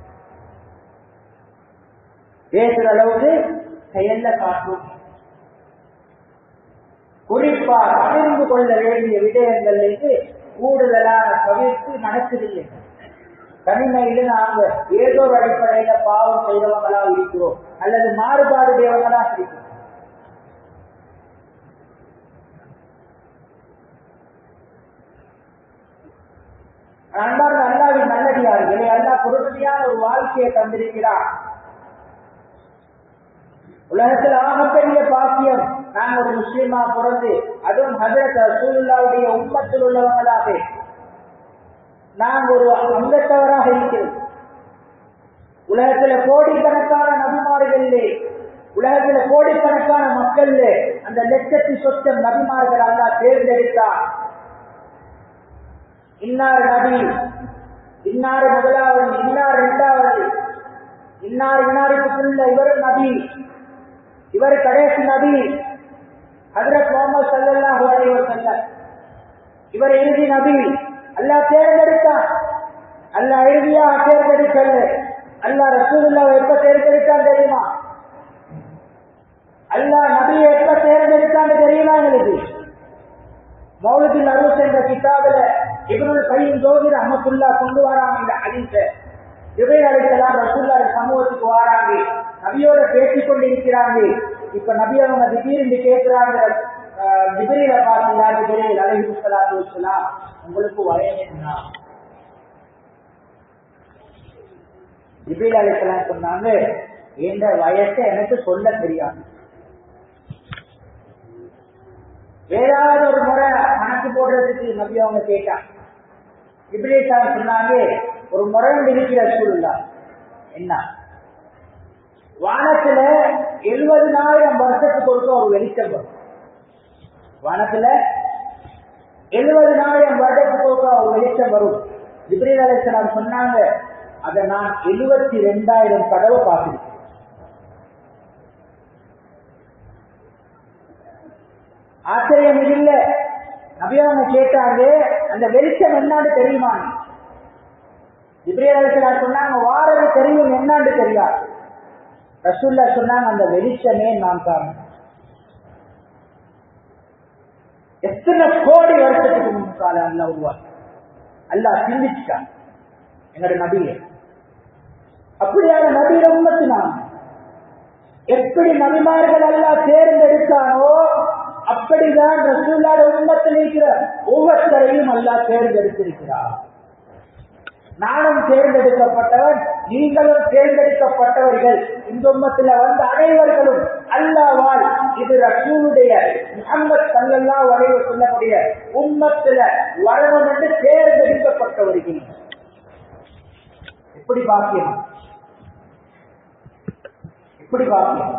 பேசுற அளவுக்கு செயல்ல காட்டுவோம் குறிப்பா அறிந்து கொள்ள வேண்டிய விடயங்கள் கூடுதலான தவிர்த்து நடக்குதில்லை. தனிமையில நாங்க ஏதோ அடிப்படையில பாவம் செய்தவங்களா இருக்கிறோம். அல்லது மாறுபாடு தேவங்களா இருக்கிறோம். அன்பார்ந்த அல்லாவின் நல்லடியார்களே அல்லா பொறுமதியான ஒரு வாழ்க்கையை தந்திருக்கிறார். உலகத்தில் ஆகப்பெரிய பாக்கியம் நாங்க ஒரு முஸ்லீமா பிறந்து அதுவும் ஹசரத் ரசூலுல்லாவுடைய உண்மத்தில் உள்ளவங்களாக நாங்க ஒரு அங்கத்தவராக இருக்கிறோம் உலகத்துல கோடிக்கணக்கான நபிமார்களே உலகத்துல கோடிக்கணக்கான மக்கள் அந்த லட்சத்தி சொச்சம் நபிமார்கள் அல்லா தேர்ந்தெடுத்தார். இன்னார் நபி. இன்னார் முதலாவது இன்னார் இரண்டாவது. இன்னார் இன்னாருக்குள்ள இவர் நபி. இவர் கடைசி நபி. ஹதரத் முகமது சல்லல்லாஹு இவர் செல்ல இவர் இறுதி நபி. அல்லாஹ் தேர்ந்தெடுத்தான் அல்லாஹ் இறுதியா தேர்ந்தெடுக்கல அல்லாஹ் ரசூலுல்லாஹ் எப்ப தேர்ந்தெடுத்தான் தெரியுமா? அல்லாஹ் நபியை எப்ப தேர்ந்தெடுத்தான்னு தெரியுமா எங்களுக்கு? மௌலத்தின் அருள் என்ற கிதாபில இவருடைய கையின் ஜோதிர் அஹமத்துல்லா கொண்டு வராங்க இந்த ஹதீஸ. இவை அழைக்கலாம் ரசுல்லா சமூகத்துக்கு வராங்க. நபியோட பேசிக் கொண்டிருக்கிறாங்க. இப்ப நபி அவங்க திடீர்னு கேட்கிறாங்க. ஜிபிரியில பாத்தீங்களா ஜிபிரியில் அலஹி சலாத்து வசலாம் உங்களுக்கு வயது என்ன ஜிபிரில் சொன்னாங்க என்ற வயசை எனக்கு சொல்ல தெரியாது. ஏதாவது ஒரு முறை கணக்கு போடுறதுக்கு நபி அவங்க கேட்டாங்க. இப்படித்தான் சொன்னாங்க ஒரு முறை இருக்கிற சூழ்நிலை. என்ன? வானத்துல எழுபதுனாயிரம் வருஷத்துக்கு ஒருக்க ஒரு வெளிச்சம் வரும். வானத்துல எழுபதுனாயிரம் வருடத்துக்கு ஒருக்க ஒரு வெளிச்சம் வரும். இப்ரேல் அலிஸ்லாம் சொன்னாங்க அதை நான் எழுபத்தி ரெண்டாயிரம் தடவை பார்த்திருக்கேன். ஆச்சரியம் இல்லை. நபியவங்க கேட்டாங்க அந்த வெளிச்சம் என்னான்னு தெரியுமா? இப்ரேல் சொன்னாங்க வாரது தெரியும் என்னான்னு தெரியாது. ரசூல்லா சொன்னாங்க அந்த வெளிச்சமே நான் தான் எத்தனை கோடி வருஷத்துக்கு முன்பால அல்ல உருவாக்கி. அல்லா சிந்திச்சுட்டான். எங்களோட நபியை அப்படியான நபியில உண்மத்து நான் எப்படி நபிமார்கள் எல்லாம் தேர்ந்தெடுத்தானோ அப்படிதான் ரசூல்லாட உண்மத்தில் இருக்கிற ஒவ்வொருத்தரையும் அல்லா தேர்ந்தெடுத்திருக்கிறார். நானும் தேர்ந்தெடுக்கப்பட்டவன் நீங்களும் தேர்ந்தெடுக்கப்பட்டவர்கள். இந்த உம்மத்தில் வந்த அனைவர்களும் அல்லாவால் இது ரசூலுடைய முகமது சல்லல்லா வரைவு சொல்லக்கூடிய உம்மத்துல வரணும் என்று தேர்ந்தெடுக்கப்பட்டவர்கள் எப்படி பாக்கியம்? எப்படி பாக்கியம்?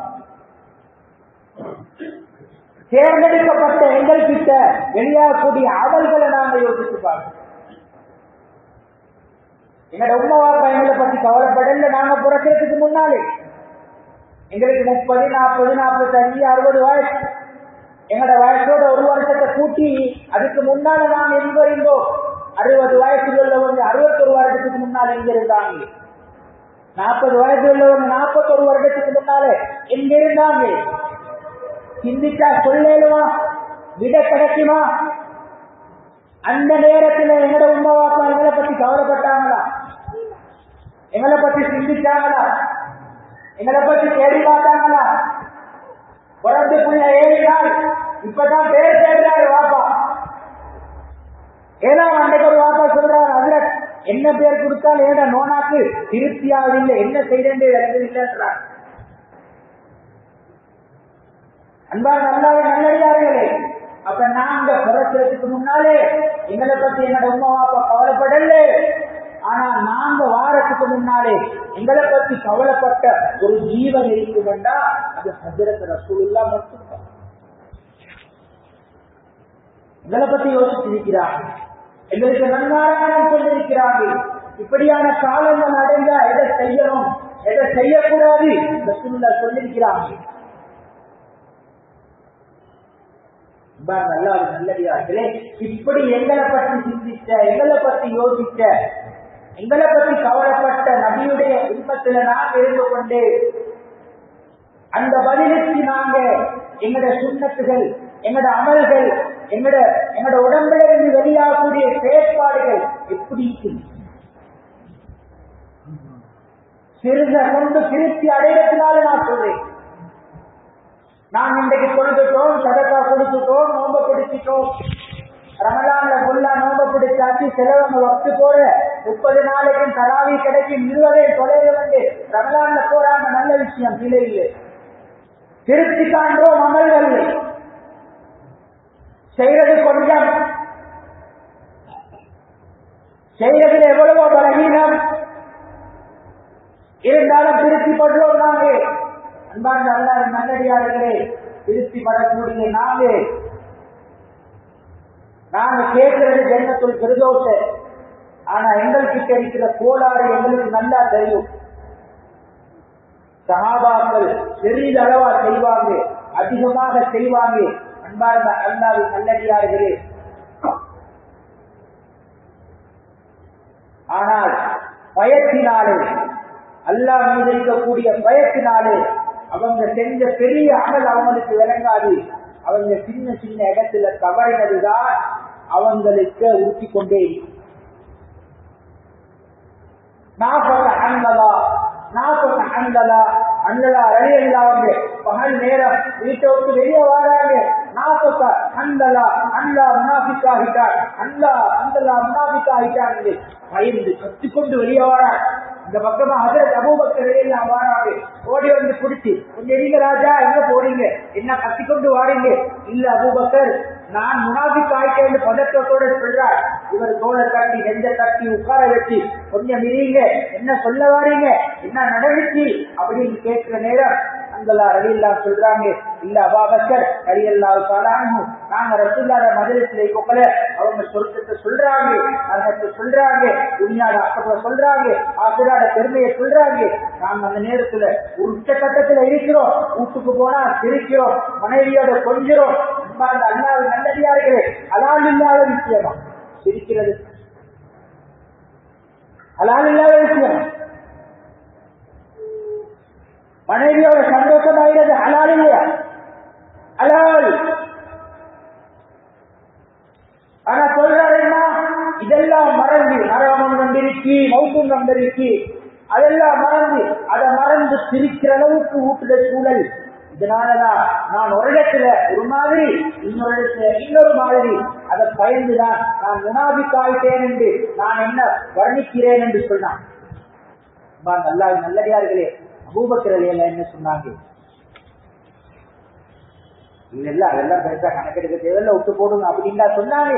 தேர்ந்தெடுக்கப்பட்ட எங்கள் கிட்ட வெளியாகக்கூடிய அவல்களை நாங்க யோசித்து பார்க்கணும் எங்களோட உண்மவா வாப்பா பத்தி கவலைப்படல. நாங்க புறக்கிறதுக்கு முன்னாலே எங்களுக்கு முப்பது நாற்பது நாற்பத்தஞ்சு அறுபது வயசு. எங்களோட வயசோட ஒரு வருஷத்தை கூட்டி அதுக்கு முன்னால நாம் எங்க இருந்தோம் அறுபது வயசுல உள்ளவங்க அறுபத்தொரு வருடத்துக்கு முன்னால எங்க இருந்தாங்க. நாற்பது வயசு உள்ளவங்க நாற்பத்தொரு வருடத்துக்கு முன்னாலே எங்க இருந்தாங்க? சிந்திச்சா சொல்லேலுமா விட கிடைக்குமா அந்த நேரத்துல எங்கட உமா வாப்பா எங்களை பத்தி கவலைப்பட்டாங்களா? எங்களை பத்தி சிந்திச்சாங்களா? எங்களை பத்தி தேடி பார்த்தாங்களா? உடம்பு புள்ள ஏறினால் இப்பதான் பேர் தேடுறாரு வாப்பா ஏன்னா அன்றைக்கு ஒரு வாப்பா சொல்றாரு அதுல என்ன பேர் கொடுத்தாலும் ஏடா நோனாக்கு திருப்தியாகவில்லை என்ன செய்யறேன் இல்லைன்றார். அன்பா நல்லாவே நல்லடியார்களே அப்ப நாங்க பிறக்கிறதுக்கு முன்னாலே எங்களை பத்தி என்னோட உமா அப்பா கவலைப்படல. ஆனா நாங்க வாரத்துக்கு முன்னாலே எங்களை பத்தி கவலைப்பட்ட ஒரு ஜீவன் இருக்கு வேண்டா அது ஹஜரத் ரசூலுல்லா மட்டும்தான். எங்களை பத்தி யோசித்திருக்கிறார்கள் எங்களுக்கு நன்மாராயணம் கொண்டிருக்கிறார்கள் இப்படியான காலங்கள் அடைந்தா எதை செய்யணும் எதை செய்யக்கூடாது ரசூல்லா சொல்லியிருக்கிறார்கள். நல்லடியார்களே இப்படி எங்களை பற்றி சிந்திச்ச எங்களை பற்றி யோசிச்ச எங்களை பற்றி கவலைப்பட்ட நபியுடைய இன்பத்துல நாங்க இருந்து கொண்டு அந்த பதிலுக்கு நாங்க எங்களோட சுண்ணத்துகள் எங்களோட அமல்கள் எங்களோட எங்களோட உடம்புல இருந்து வெளியாகக்கூடிய செயற்பாடுகள் எப்படி இருக்கு? கொண்டு திருப்தி அடையத்தினால நான் சொல்றேன். நாம் இன்றைக்கு கொடுத்துட்டோம் சதக்கா கொடுத்துட்டோம் நோம்ப பிடிச்சிட்டோம். ரமலான்ல ஃபுல்லா நோம்ப பிடிச்சாச்சு சிலவங்க வக்து போற முப்பது நாளைக்கும் தராவி கிடைக்கும் இருவரே தொலைல வந்து ரமலான்ல போறாங்க நல்ல விஷயம் இல்லை இல்லை. திருப்தி காண்போம் அமல்கள் செய்யறது கொஞ்சம். செய்யறதுல எவ்வளவோ பலகீனம். திருப்திப்படுறோம் நாங்க. அன்பார்ந்த அல்லாத நல்லடியார்களே திருப்திப்படக்கூடிய நாங்க நாங்க கேட்கிறது ஜென்மத்துள் பெருதோச ஆனா எங்களுக்கு கிடைக்கிற கோளாறு எங்களுக்கு நல்லா தெரியும். சகாபாக்கள் பெரிய அளவா செய்வாங்க அதிகமாக செய்வாங்க. அன்பார்ந்த அல்லாவின் நல்லடியார்களே. ஆனால் பயத்தினாலே அல்லாஹ் மீது இருக்கக்கூடிய பயத்தினாலே அவங்க செஞ்ச பெரிய அமல் அவங்களுக்கு விளங்காது. அவங்க சின்ன சின்ன இடத்துல தவறினதுதான் அவங்களுக்கு உறுத்தி கொண்டே இருக்கும் நாற்பது அண்ணலா நாற்பது அண்ணலா அண்ணலா அழியல்லாங்க பகல் நேரம் வீட்டை விட்டு வெளியே வராங்க. நாற்பது அண்ணலா அண்ணா முனாபிக்காகிட்டார் அண்ணா அண்ணலா முனாபிக்காகிட்டாங்க பயந்து கத்துக்கொண்டு வெளியே வராங்க. இந்த பக்கமா ஹசரத் அபூபக்கர் எல்லாம் ஓடி வந்து குடிச்சு கொஞ்சம் எங்க ராஜா எங்க போறீங்க? என்ன கத்தி கொண்டு வாரீங்க? இல்ல அபூபக்கர் நான் முனாபி ஆயிட்டேன் பதற்றத்தோட சொல்றார். இவர் தோலை தட்டி நெஞ்ச தட்டி உட்கார வச்சு கொஞ்சம் மிதிங்க என்ன சொல்ல வாரீங்க? என்ன நடந்துச்சு? அப்படின்னு கேட்கிற நேரம் ரசூல்லா ரலில்லா சொல்றாங்க இல்ல அபாபக்கர் ரலியல்லா சாலானு நாங்க ரசூல்லாத மதுரத்துல கொக்கல அவங்க சொர்க்கத்தை சொல்றாங்க நரகத்தை சொல்றாங்க துணியாத அக்கத்துல சொல்றாங்க ஆசிராட பெருமையை சொல்றாங்க. நாங்க அந்த நேரத்துல உச்ச கட்டத்துல இருக்கிறோம் வீட்டுக்கு போனா சிரிக்கிறோம் மனைவியோட கொஞ்சிறோம். அன்பார்ந்த அல்லாத நல்லடியார்களே அலால் இல்லாத விஷயமா? சிரிக்கிறது. அலால் இல்லாத விஷயம்? மனைவியோட சந்தோஷமாகிறது ஹலால் இல்லையா? ஹலால். ஆனா சொல்றாரு என்ன? இதெல்லாம் மறந்து மரணம் வந்திருக்கி மௌத்தம் வந்திருக்கி. அதெல்லாம் மறந்து அதை மறந்து சிரிக்கிற அளவுக்கு ஊட்டுற சூழல். இதனாலதான் நான் ஒரு இடத்துல ஒரு மாதிரி இன்னொரு இடத்துல இன்னொரு மாதிரி அதை பயந்துதான் நான் முனாபிக்காயிட்டேன் என்று நான் என்ன வர்ணிக்கிறேன் என்று சொன்னான். நல்லா நல்லடியார்களே அபூபக்கிரலையில என்ன சொன்னாங்க? இல்ல அதெல்லாம் பெருசா கணக்கெடுக்க தேவையில்ல விட்டு போடுங்க அப்படின்னா சொன்னாங்க.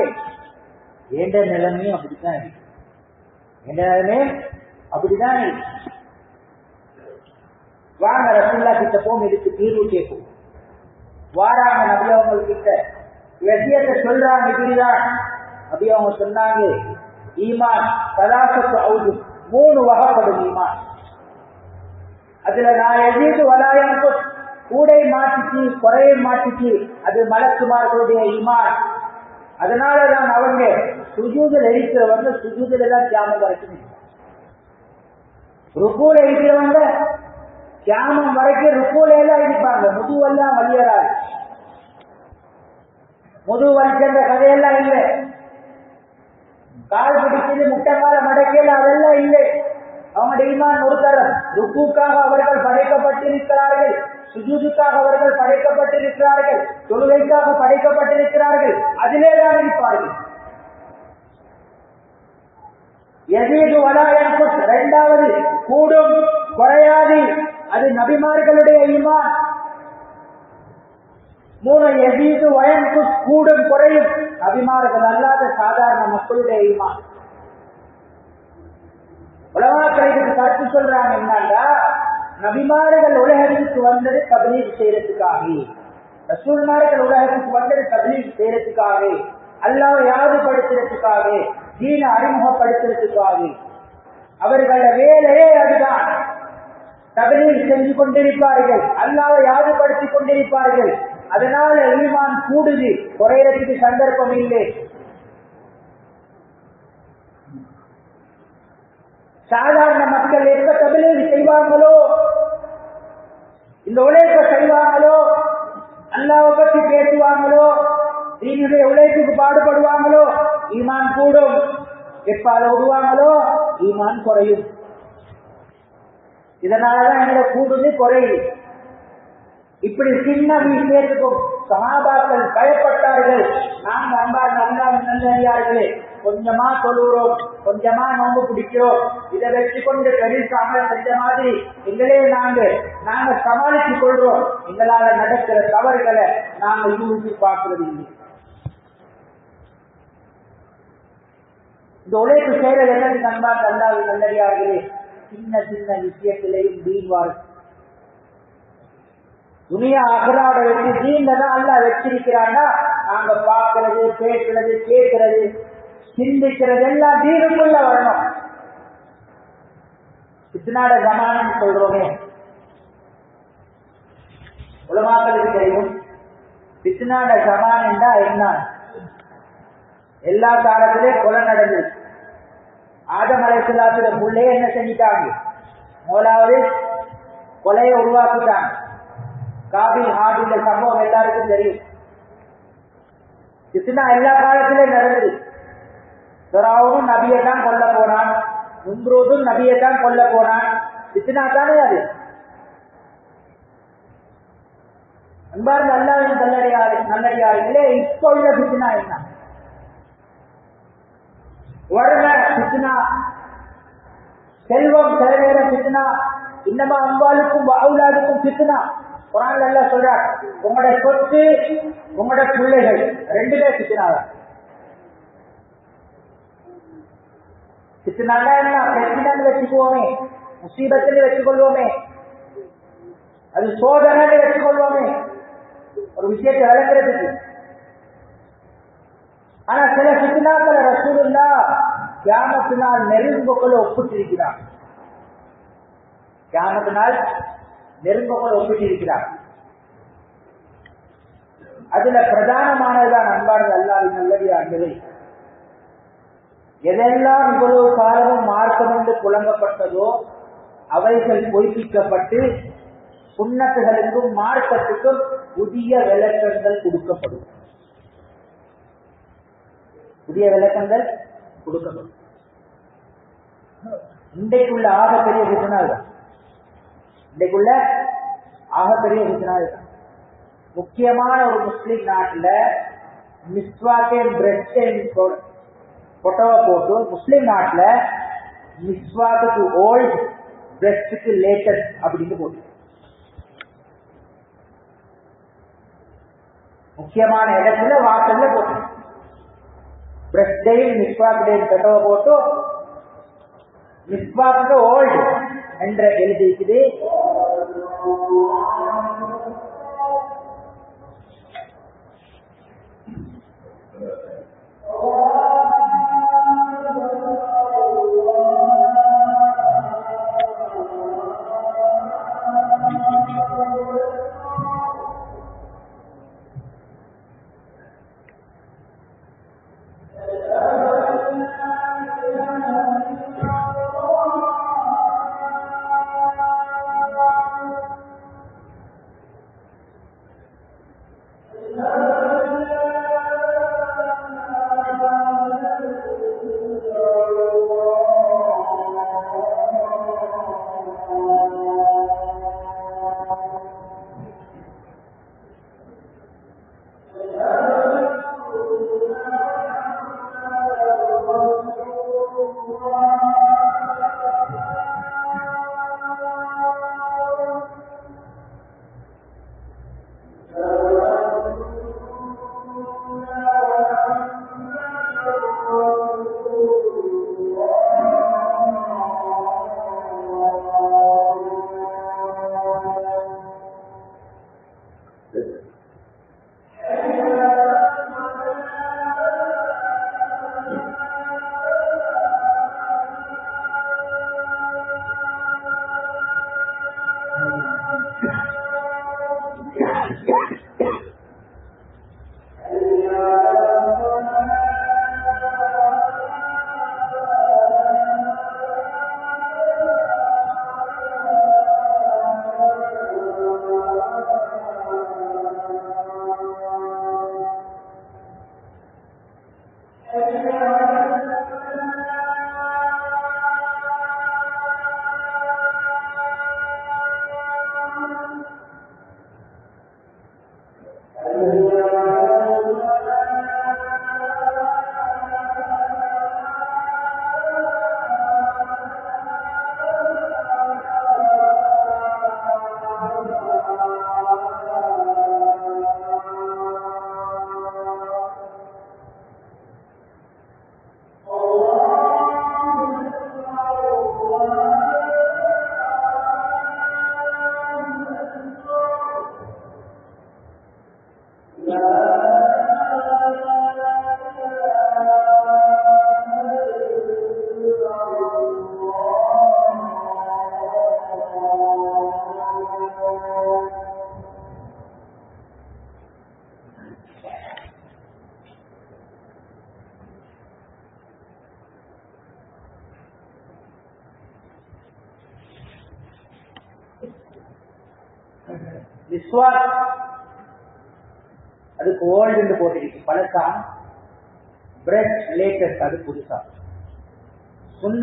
ஏண்ட நிலைமையும் அப்படித்தான் இருக்கு. ஏண்ட நிலைமை? அப்படிதான் இருக்கு. வாங்க ரசுல்லா கிட்ட போம் இதுக்கு தீர்வு கேட்கும் வாராங்க நபி அவங்க கிட்ட. விஷயத்தை சொல்றாங்க இப்படிதான் நபி அவங்க சொன்னாங்க ஈமான் சதாசத்து அவுது மூணு வகைப்படும் ஈமான். அதுல நான் எதிர்த்து வலாயம் கூடை மாட்டிச்சு குறையை மாட்டிச்சு அது மலக்குமார்களுடைய இமான் அதனாலதான் அவங்க சுஜூதல் எரிக்கிறவங்க சுஜூதல தான் தியானம் வரைக்கும் ருக்கூல இருக்கிறவங்க தியானம் வரைக்கும் ருக்கூல எல்லாம் இருப்பாங்க முதுவெல்லாம் வலியறாரு முது வலிச்சந்த கதையெல்லாம் இல்லை. கால் பிடிச்சது முட்டை கால மடக்கையில் அதெல்லாம் இல்லை. அவங்களுடைய ஈமான் ஒரு தரம் ருக்குக்காக அவர்கள் படைக்கப்பட்டிருக்கிறார்கள். சுஜூதுக்காக அவர்கள் படைக்கப்பட்டிருக்கிறார்கள். தொழுகைக்காக படைக்கப்பட்டிருக்கிறார்கள். அதிலே தான் இருப்பார்கள் எதீது வலாயம் இரண்டாவது கூடும் குறையாது. அது நபிமார்களுடைய ஈமான். மூணு எதீது வயம் கூடும் குறையும். நபிமார்கள் அல்லாத சாதாரண மக்களுடைய ஈமான். உலமாக்கள் இதுக்கு கருத்து சொல்றாங்க என்னன்னா நபிமார்கள் உலகத்துக்கு வந்தது தபலீக் செய்யறதுக்காக ரசூல்மார்கள் உலகத்துக்கு வந்தது தபலீக் செய்யறதுக்காக அல்லாஹ் யாருபடுத்துறதுக்காக தீன அறிமுகப்படுத்துறதுக்காக. அவர்கள வேலையே அதுதான். தபலீக் செஞ்சு கொண்டிருப்பார்கள். அல்லாஹ் யாதுபடுத்திக் கொண்டிருப்பார்கள். அதனால ஈமான் கூடுது. குறையறதுக்கு சந்தர்ப்பம் இல்லை. சாதாரண மக்கள் எப்ப தபிலீக் செய்வாங்களோ? இந்த உழைப்ப செய்வாங்களோ? அல்லாவை பற்றி பேசுவாங்களோ? தீனுடைய உழைப்புக்கு பாடுபடுவாங்களோ? ஈமான் கூடும். எப்ப அதை விடுவாங்களோ? ஈமான் குறையும். இதனாலதான் எங்களை கூடுது குறையுது இப்படி சின்ன விஷயத்துக்கும் சகாபாக்கள் பயப்பட்டார்கள். நாங்கள் அன்பார் நல்லா நல்லறியார்களே. கொஞ்சமா தொழுகிறோம் கொஞ்சமா நோம்பு பிடிக்கிறோம். இதை வச்சு கொண்டு பெருசாமல் செஞ்ச மாதிரி எங்களே நாங்க நாங்க சமாளித்துக் கொள்றோம் எங்களால நடக்கிற தவறுகளை நாங்க யூசி பார்க்கறது இல்லை. இந்த உழைப்பு செய்யறது என்னன்னு நண்பா நல்லாது நல்லறியார்களே சின்ன சின்ன விஷயத்திலையும் வீழ்வார்கள். துணியா அகராட வச்சு தீன்ல அல்ல வச்சிருக்கிறான்னா நாங்க பாக்குறது பேசுறது கேட்கறது சிந்திக்கிறதெல்லாம் தீனுக்குள்ள வரணும். பித்னாட கமானம் சொல்றோமே. உலமாக்களுக்கு தெரியும் பித்னாட ஜமான் என்றா என்ன? எல்லா காலத்திலேயும் கொலை நடந்தது. ஆதம் அலைசுல்லாத்துல புள்ளே என்ன செஞ்சிட்டாங்க? மூலாவது கொலையை உருவாக்கிட்டாங்க. காபில் ஹாபில் சம்பவம் எல்லாருக்கும் தெரியும். பித்னா எல்லா காலத்திலேயும் நடந்தது. பிறாவும் நபியை தான் கொல்ல போனான் நும்ரோதும் நபியை தான் கொல்ல போனான் இத்தினா தானே அது அன்பார் நல்லாவின் நல்லடியாரு நல்லடியார்களே இப்போ உள்ள பித்னா என்ன வறுமை பித்னா செல்வம் செலவேற பித்னா இன்னமா அம்பாளுக்கும் அவுலாதுக்கும் பித்னா குரான் நல்லா சொல்றார் உங்களோட சொத்து உங்களோட பிள்ளைகள் ரெண்டுமே பித்னாதான் பித்னாண்டா என்ன பிரச்சனை வச்சுக்குவோமே முசீபத்தில் வச்சுக்கொள்வோமே அது சோதனை வச்சுக்கொள்வோமே ஒரு விஷயத்தை விளக்குறதுக்கு ஆனா சில பித்னாக்களை ரசூலுல்லா கியாமத்தினால் நெருங்கொக்களை ஒப்பிட்டிருக்கிறார் கியாமத்தினால் நெருங்கொக்களை ஒப்பிட்டிருக்கிறார் அதுல பிரதானமானதுதான் அன்பானது அல்லாவின் நல்லடியார்களே எதெல்லாம் இவ்வளவு காலமும் மார்க்கம் என்று புழங்கப்பட்டதோ அவைகள் பொய்ப்பிக்கப்பட்டு சுண்ணத்துகளுக்கும் மார்க்கத்துக்கும் புதிய விளக்கங்கள் கொடுக்கப்படும். புதிய விளக்கங்கள் கொடுக்கப்படும். இன்றைக்குள்ள ஆகப்பெரிய பித்தனா இதுதான் இன்றைக்குள்ள ஆகப்பெரிய பித்தனா இதுதான் முக்கியமான ஒரு முஸ்லிம் நாட்டில் மிஸ்வாக்கே பிரெட் போட்டோவை போட்டு முஸ்லீம் நாட்டுல மிஸ்வாக்கு ஓல்ட் பிரஸ்டுக்கு லேட்டஸ்ட் அப்படின்னு போட்டு. முக்கியமான இடத்துல வாசல்ல போட்டு. பிரஷ் டேயும் மிஸ்வாக் டேயும் பெட்டோவை போட்டு மிஸ்வாக்கு ஓல்டு என்ற எழுதியிருக்குது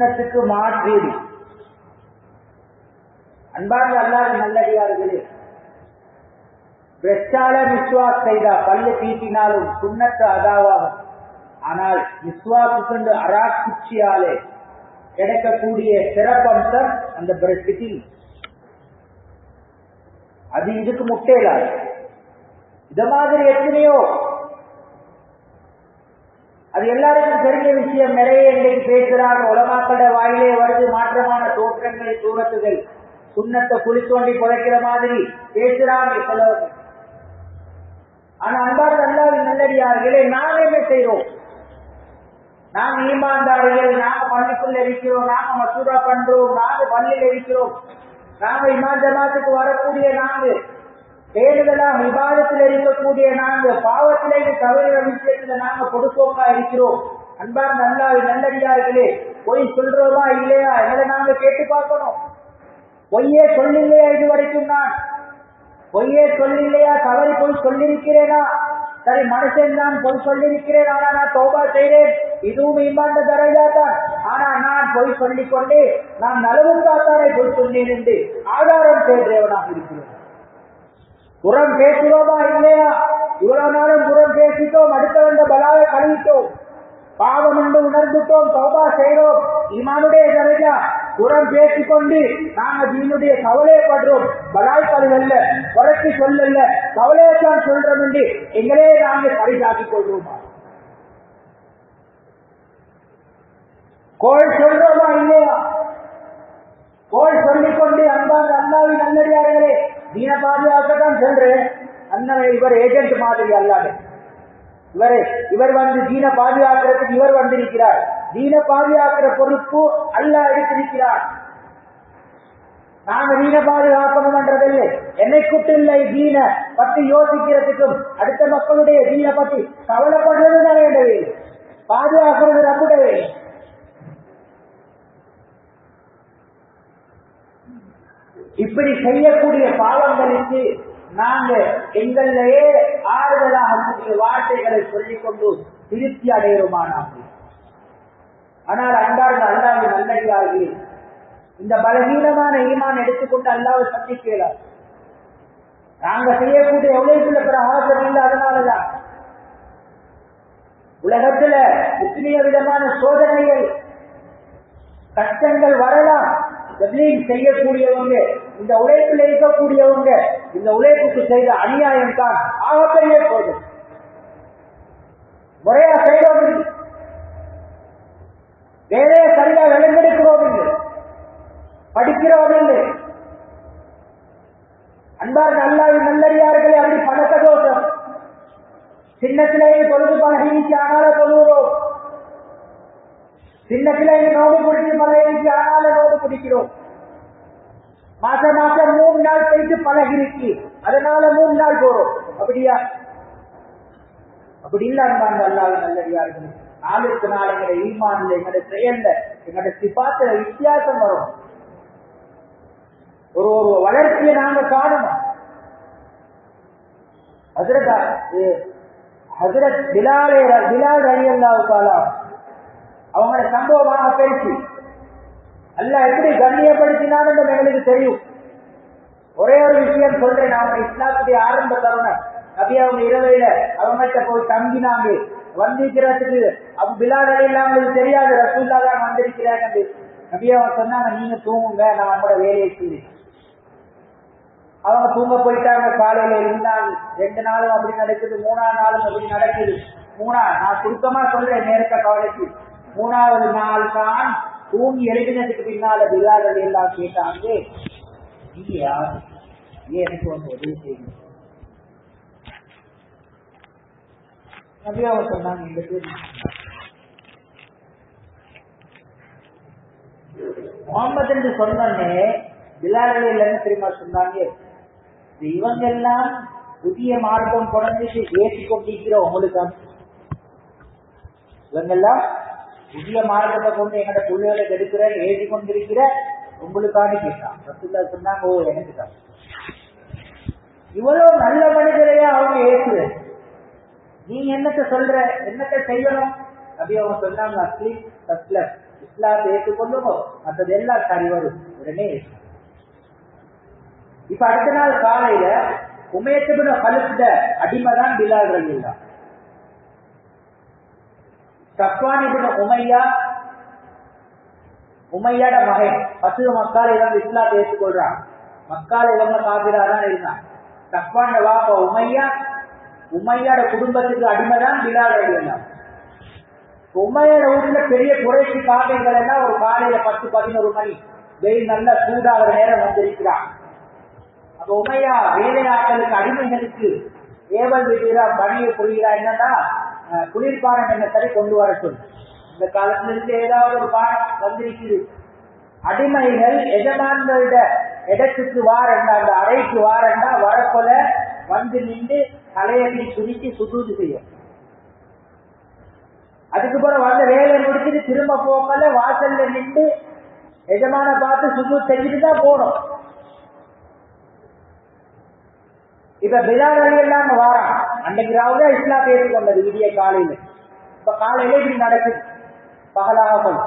சுண்ணத்துக்கு மாற்றீடு. அன்பார்ந்த அல்லாத நல்லடியார்களே பிரச்சால விஸ்வாஸ் செய்தா பல்லு தீட்டினாலும் சுண்ணத்து அதாவாகும். ஆனால் விஸ்வாசு கொண்டு அராக்குச்சியாலே கிடைக்கக்கூடிய சிறப்பம்சம் அந்த பிரஸ்டில் அது இதுக்கு முட்டையிலாது. இத மாதிரி எத்தனையோ அது எல்லாருக்கும் தெரிஞ்ச விஷயம். நிறைய இன்றைக்கு பேசுறாங்க. உலமாக்கள வாயிலே வருது மாற்றமான தோற்றங்களை சூரத்துகள். சுண்ணத்தை குளித்தோண்டி தோண்டி புதைக்கிற மாதிரி பேசுறாங்க சிலவர்கள் ஆனா அன்பார் அல்லாவின் நல்லடியார்களே நாங்க என்ன செய்யறோம் நாம் ஈமான்தாரிகள் நாங்க பள்ளிக்குள்ள இருக்கிறோம் நாங்க மசூரா பண்றோம் நாங்க பள்ளியில் இருக்கிறோம். நாங்க இமாஞ்சமாத்துக்கு வரக்கூடிய நாங்கள் தேடுதலாம் விவாதத்தில் இருக்கக்கூடிய நாங்க பாவத்திலே தவறுகிற விஷயத்துல நாங்க பொதுப்போக்கா இருக்கிறோம். அன்பார்ந்த அல்லா நல்லடியார்களே பொய் சொல்றோமா இல்லையா? எங்களை நாங்க கேட்டு பார்க்கணும். பொய்யே சொல்லில்லையா இது வரைக்கும் நான். பொய்யே சொல்லில்லையா? தவறி போய் சொல்லிருக்கிறேனா சரி மனுஷன் நான் பொய் சொல்லிருக்கிறேன் ஆனா நான் தோபா செய்கிறேன் இதுவும் இம்பாண்ட தரையா தான். ஆனா நான் பொய் சொல்லிக் நான் நான் நலவுக்காத்தானே பொய் சொன்னேன் என்று ஆதாரம் செய்கிறவனாக இருக்கிறேன். புறம் பேசுவோமா இல்லையா? இவ்வளவு நாளும் புறம் பேசிட்டோம் அடுத்த வந்த பலாவை கழுவிட்டோம். பாவம் என்று உணர்ந்துட்டோம் சௌபா செய்தோம். இமானுடைய தரையா புறம் பேசிக்கொண்டு நாங்க தீனுடைய கவலையப்படுறோம் பலாய் கழுவல்ல குறைச்சி சொல்லல கவலையத்தான் சொல்றோம் என்று எங்களே நாங்கள் பரிசாக்கிக் கொள்வோமா? கோள் சொல்றோமா இல்லையா? கோள் சொல்லிக்கொண்டு அன்பாக அண்ணாவின் நல்லடியார்களே தீன பாதுகாக்கத்தான் சொல்றேன் அண்ணன் இவர் ஏஜென்ட் மாதிரி அல்லாது இவரே இவர் வந்து தீன பாதுகாக்கிறதுக்கு இவர் வந்திருக்கிறார். தீன பாதுகாக்கிற பொறுப்பு அல்ல எடுத்திருக்கிறார். நாங்க தீன பாதுகாக்கணும்ன்றதில்லை என்னை கூட்டு இல்லை தீன பத்தி யோசிக்கிறதுக்கும் அடுத்த மக்களுடைய தீன பத்தி கவலைப்படுறது தான் வேண்டவே. பாதுகாக்கிறது நம்முடைய இப்படி செய்யக்கூடிய பாவங்களுக்கு நாங்க எங்களிலேயே ஆறுதலாகக்கூடிய வார்த்தைகளை சொல்லிக்கொண்டு திருப்தி அடைகிறோமா ஆனால் அன்றார்ந்த அல்லாது நல்லடியாகி இந்த பலவீனமான ஈமான் எடுத்துக்கொண்டு அல்லாவை சந்திக்கலாம் நாங்க செய்யக்கூடிய எவ்வளவு பிரகாசம் இல்லை அதனாலதான் உலகத்துல இத்தனைய விதமான சோதனைகள் கஷ்டங்கள் வரலாம். தப்லீக் செய்யக்கூடியவங்க இந்த உழைப்பில் இருக்கக்கூடியவங்க இந்த உழைப்புக்கு செய்த அநியாயம் தான் ஆகப்பெரிய போது. முறையா செய்யறோம் வேலையை சரியா விளங்கெடுக்கிறோம் இல்லை படிக்கிறோம் இல்லை அன்பார்ந்த அல்லாவின் நல்லடியார்களே அப்படி பணத்தை தோஷம். சின்னத்திலேயே பொழுது பழகிச்சு ஆனால சொல்லுகிறோம் சின்ன சின்னத்திலேயே நோடு பிடிச்சி பழகிச்சு ஆனால நோடு பிடிக்கிறோம் மாச மாசம் மூணு நாள் போயிட்டு பழகிருக்கு. அதனால மூணு நாள் போறோம். அப்படியா? அப்படி இல்ல அன்பாங்க அல்லாவின் நல்லடியார்கள். நாளுக்கு நாள் எங்களுடைய ஈமான்ல எங்களுடைய செயல்ல எங்களுடைய சிபாத்துல வித்தியாசம் வரும். ஒரு ஒரு வளர்ச்சியை நாங்க காணணும். ஹசரத் ஹசரத் பிலாலே பிலால் அலி அல்லாவுக்காலா அவங்கள சம்பவமாக பேசி அல்ல எப்படி கண்ணியப்படுத்தினாலும் எங்களுக்கு தெரியும். ஒரே ஒரு விஷயம் சொல்றேன். அவங்க இஸ்லாத்துடைய ஆரம்ப தருணம். அப்படி அவங்க இரவையில அவங்கள்ட்ட போய் தங்கினாங்க. வந்திருக்கிறதுக்கு அப்ப பிலால் அலி தெரியாது. ரசூல்லா தான் வந்திருக்கிறாங்க நபி அவங்க சொன்னாங்க நீங்க தூங்குங்க. நான் அவங்களோட வேலையை செய்றேன். அவங்க தூங்க போயிட்டாங்க. காலையில இருந்தாங்க. ரெண்டு நாளும் அப்படி நடக்குது. மூணாம் நாளும் அப்படி நடக்குது. மூணா நான் சுருக்கமா சொல்றேன். நேரத்தை கவலைக்கு. மூணாவது நாள் தான் தூங்கி எழுதினதுக்கு பின்னால பிலாதல் எல்லாம் கேட்டாங்க நீங்க யார்? ஏன் எனக்கு வந்து உதவி செய்யுங்க? நபி சொன்னாங்க இந்த பேர் முகமது என்று சொன்னே பிலாலில் என்ன தெரியுமா சொன்னாங்க இவங்க எல்லாம் புதிய மார்க்கம் குறைஞ்சிட்டு ஏற்றி கொண்டிருக்கிற உங்களுக்கு? இவங்க எல்லாம் புதிய மார்க்கத்தை கொண்டு எங்கட பிள்ளைகளை கெடுக்கிற ஏற்றி கொண்டிருக்கிற உங்களுக்கான கேட்டான் ரசுல்லா சொன்னாங்க ஓ எனக்கு தான் இவ்வளவு நல்ல மனிதரையே அவங்க ஏசுது நீங்க என்னத்த சொல்ற என்னத்த செய்யணும் அப்படி அவங்க சொன்னாங்க அஸ்லீம் தஸ்லம் இஸ்லாத்தை ஏற்றுக்கொள்ளுமோ மற்றது எல்லாம் சரி வரும் உடனே இப்ப அடுத்த நாள் காலையில உமேத்துபின பழுத்த அடிமைதான் பிலால் சஃப்வானிபின் உமையா உமையாட மகன். பசு மக்கால் இவங்க இஸ்லாத்தை ஏற்றுக்கொள்றான். மக்கால் இவங்க காபிரா தான் இருந்தான். சப்வான் வாப்பா உமையா உமையாட குடும்பத்துக்கு அடிமைதான் பிலால் ரலில்லா உமையோட வீட்டுல பெரிய குறைச்சி காவியங்கள் எல்லாம் ஒரு காலையில பத்து பதினோரு மணி. வெயில் நல்ல சூடாகிற நேரம் வந்திருக்கிறான். அப்ப உமையா வேலையாட்களுக்கு அடிமைகளுக்கு ஏவல் விடுகிறா பணியை புரிகிறா என்னன்னா குளிர்பானம் என்ன சரி கொண்டு வர சொல்லு. இந்த காலத்துல இருந்து ஏதாவது ஒரு பாடம் வந்திருக்குது. அடிமைகள் எஜமான்களிட இடத்துக்கு வாரண்டா அந்த அறைக்கு வாரண்டா வரப்போல வந்து நின்று தலையடி சுருக்கி சுதூது செய்யும். அதுக்கு பிறகு வந்த வேலையை முடிச்சுட்டு திரும்ப போகல வாசல்ல நின்று எஜமான பார்த்து சுது செஞ்சுட்டு தான் போகணும். இப்ப பிலால் அலி எல்லாம் வாரான். அன்னைக்கு ராவுல இஸ்லாம் பேசிக்கொண்டது விடிய காலையில. இப்ப காலையில இப்படி நடக்குது. பகலாகும்.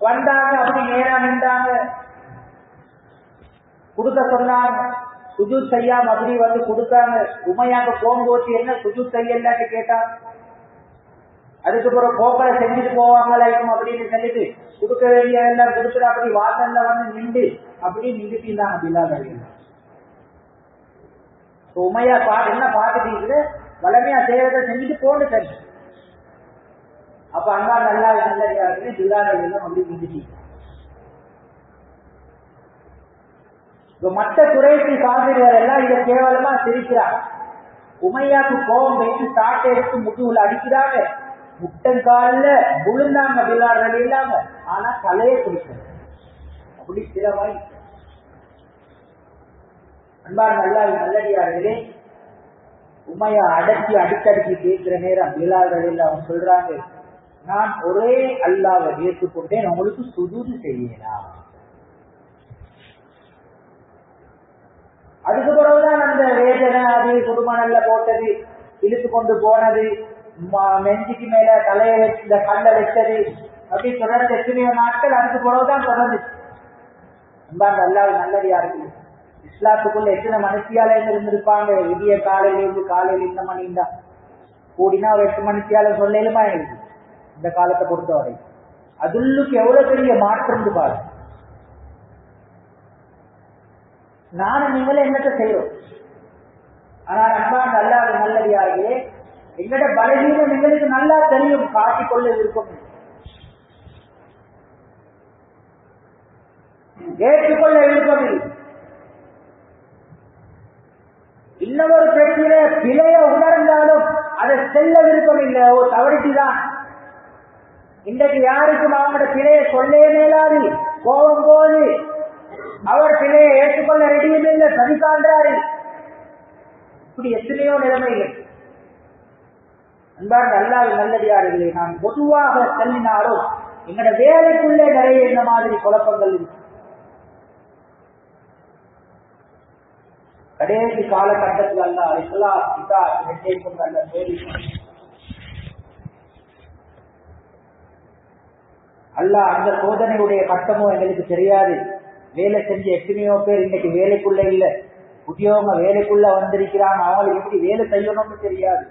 வந்தாங்க அப்படி நேரா நின்றாங்க. கொடுக்க சொன்னாங்க. சுஜு செய்யாம அப்படி வந்து கொடுத்தாங்க. உமையாக போகும்போது என்ன சுஜு செய்யலான்னு கேட்டாங்க அதுக்கு பிறகு போக்கலை செஞ்சுட்டு போவாங்களா இருக்கும் அப்படின்னு சொல்லிட்டு கொடுக்க வேண்டிய எல்லாம் கொடுத்துட்டு அப்படி வாசல்ல வந்து நின்று அப்படி நின்றுட்டு இருந்தாங்க உமையா பா என்ன பார்த்துட்டு வளமையா செய்யறதை செஞ்சுட்டு போன்னு சரி. அப்ப அண்ணா நல்லா நல்ல பில்லால் அலிகள் அப்படி இப்ப மற்ற துறைக்கு சாதிரியர் எல்லாம் இதை கேவலமா சிரிக்கிறார் உமையாக்கு கோபம் வைத்து சாட்டை எடுத்து முதுகுல அடிக்கிறாங்க. முட்டங்கால்ல விழுந்தாங்க விளையாடுறது இல்லாம. ஆனா தலையை குடிக்கிறது அப்படி சிலமாய் அன்பார் நல்லா நல்லடியார்களே உமையா அடக்கி அடிக்கடிக்கு கேட்கிற நேரம் விளையாடுறது அவங்க சொல்றாங்க நான் ஒரே அல்லாவை ஏற்றுக்கொண்டேன் உங்களுக்கு சுதுது செய்யலாம் அதுக்கு பிறகுதான் அந்த வேதனை அது குடும்பங்கள்ல போட்டது இழுத்து கொண்டு போனது நெஞ்சுக்கு மேல தலையை வச்சு இந்த கல்ல வச்சது அப்படி தொடர்ந்து எத்தனையோ நாட்கள் அதுக்கு பிறகுதான் தொடர்ந்துச்சு. ரொம்ப நல்லா நல்லடியா இருக்கு இஸ்லாத்துக்குள்ள எத்தனை மனுஷியாலயம் இருந்திருப்பாங்க? விடிய காலையில இருந்து காலையில இந்த மணி கூடினா ஒரு எட்டு மனுஷியால சொல்லலுமா எனக்கு இந்த காலத்தை பொறுத்தவரை. அதுலுக்கு எவ்வளவு பெரிய மாற்றம் பாரு. நானும் நீங்களும் என்னத்தை செய்யறோம்? ஆனா அன்பா நல்லா நல்லடியார்களே எங்கட பலவீனம் எங்களுக்கு நல்லா தெரியும். காட்டிக்கொள்ள விருப்பம். ஏற்றுக்கொள்ள விருப்பம் இல்லை. இன்னொரு பெண்ணில பிழைய உணர்ந்தாலும் அதை செல்ல விருப்பம் இல்லை. ஓ தவறிச்சுதான் இன்றைக்கு யாருக்கும் அவங்களோட பிழையை சொல்லே மேலாது. கோபம் போது. அவர் பிழையை ஏற்றுக்கொள்ள ரெடியும் இல்லை சரி காண்றாரு. இப்படி எத்தனையோ நிலைமைகள். அன்பார்ந்த அல்லாஹ் நல்லடியார்களே நாம் பொதுவாக தள்ளினாலும் எங்களோட வேலைக்குள்ளே நிறைய இந்த மாதிரி குழப்பங்கள் இருக்கு. கடைசி காலகட்டத்தில் அல்ல இஸ்லா இதா ரெண்டே கொண்டு அல்ல தேடி அல்லாஹ் அந்த சோதனையுடைய கட்டமும் எங்களுக்கு தெரியாது. வேலை செஞ்ச எத்தனையோ பேர் இன்னைக்கு வேலைக்குள்ள இல்ல. புதியவங்க வேலைக்குள்ள வந்திருக்கிறாங்க அவங்களுக்கு எப்படி வேலை செய்யணும்னு தெரியாது.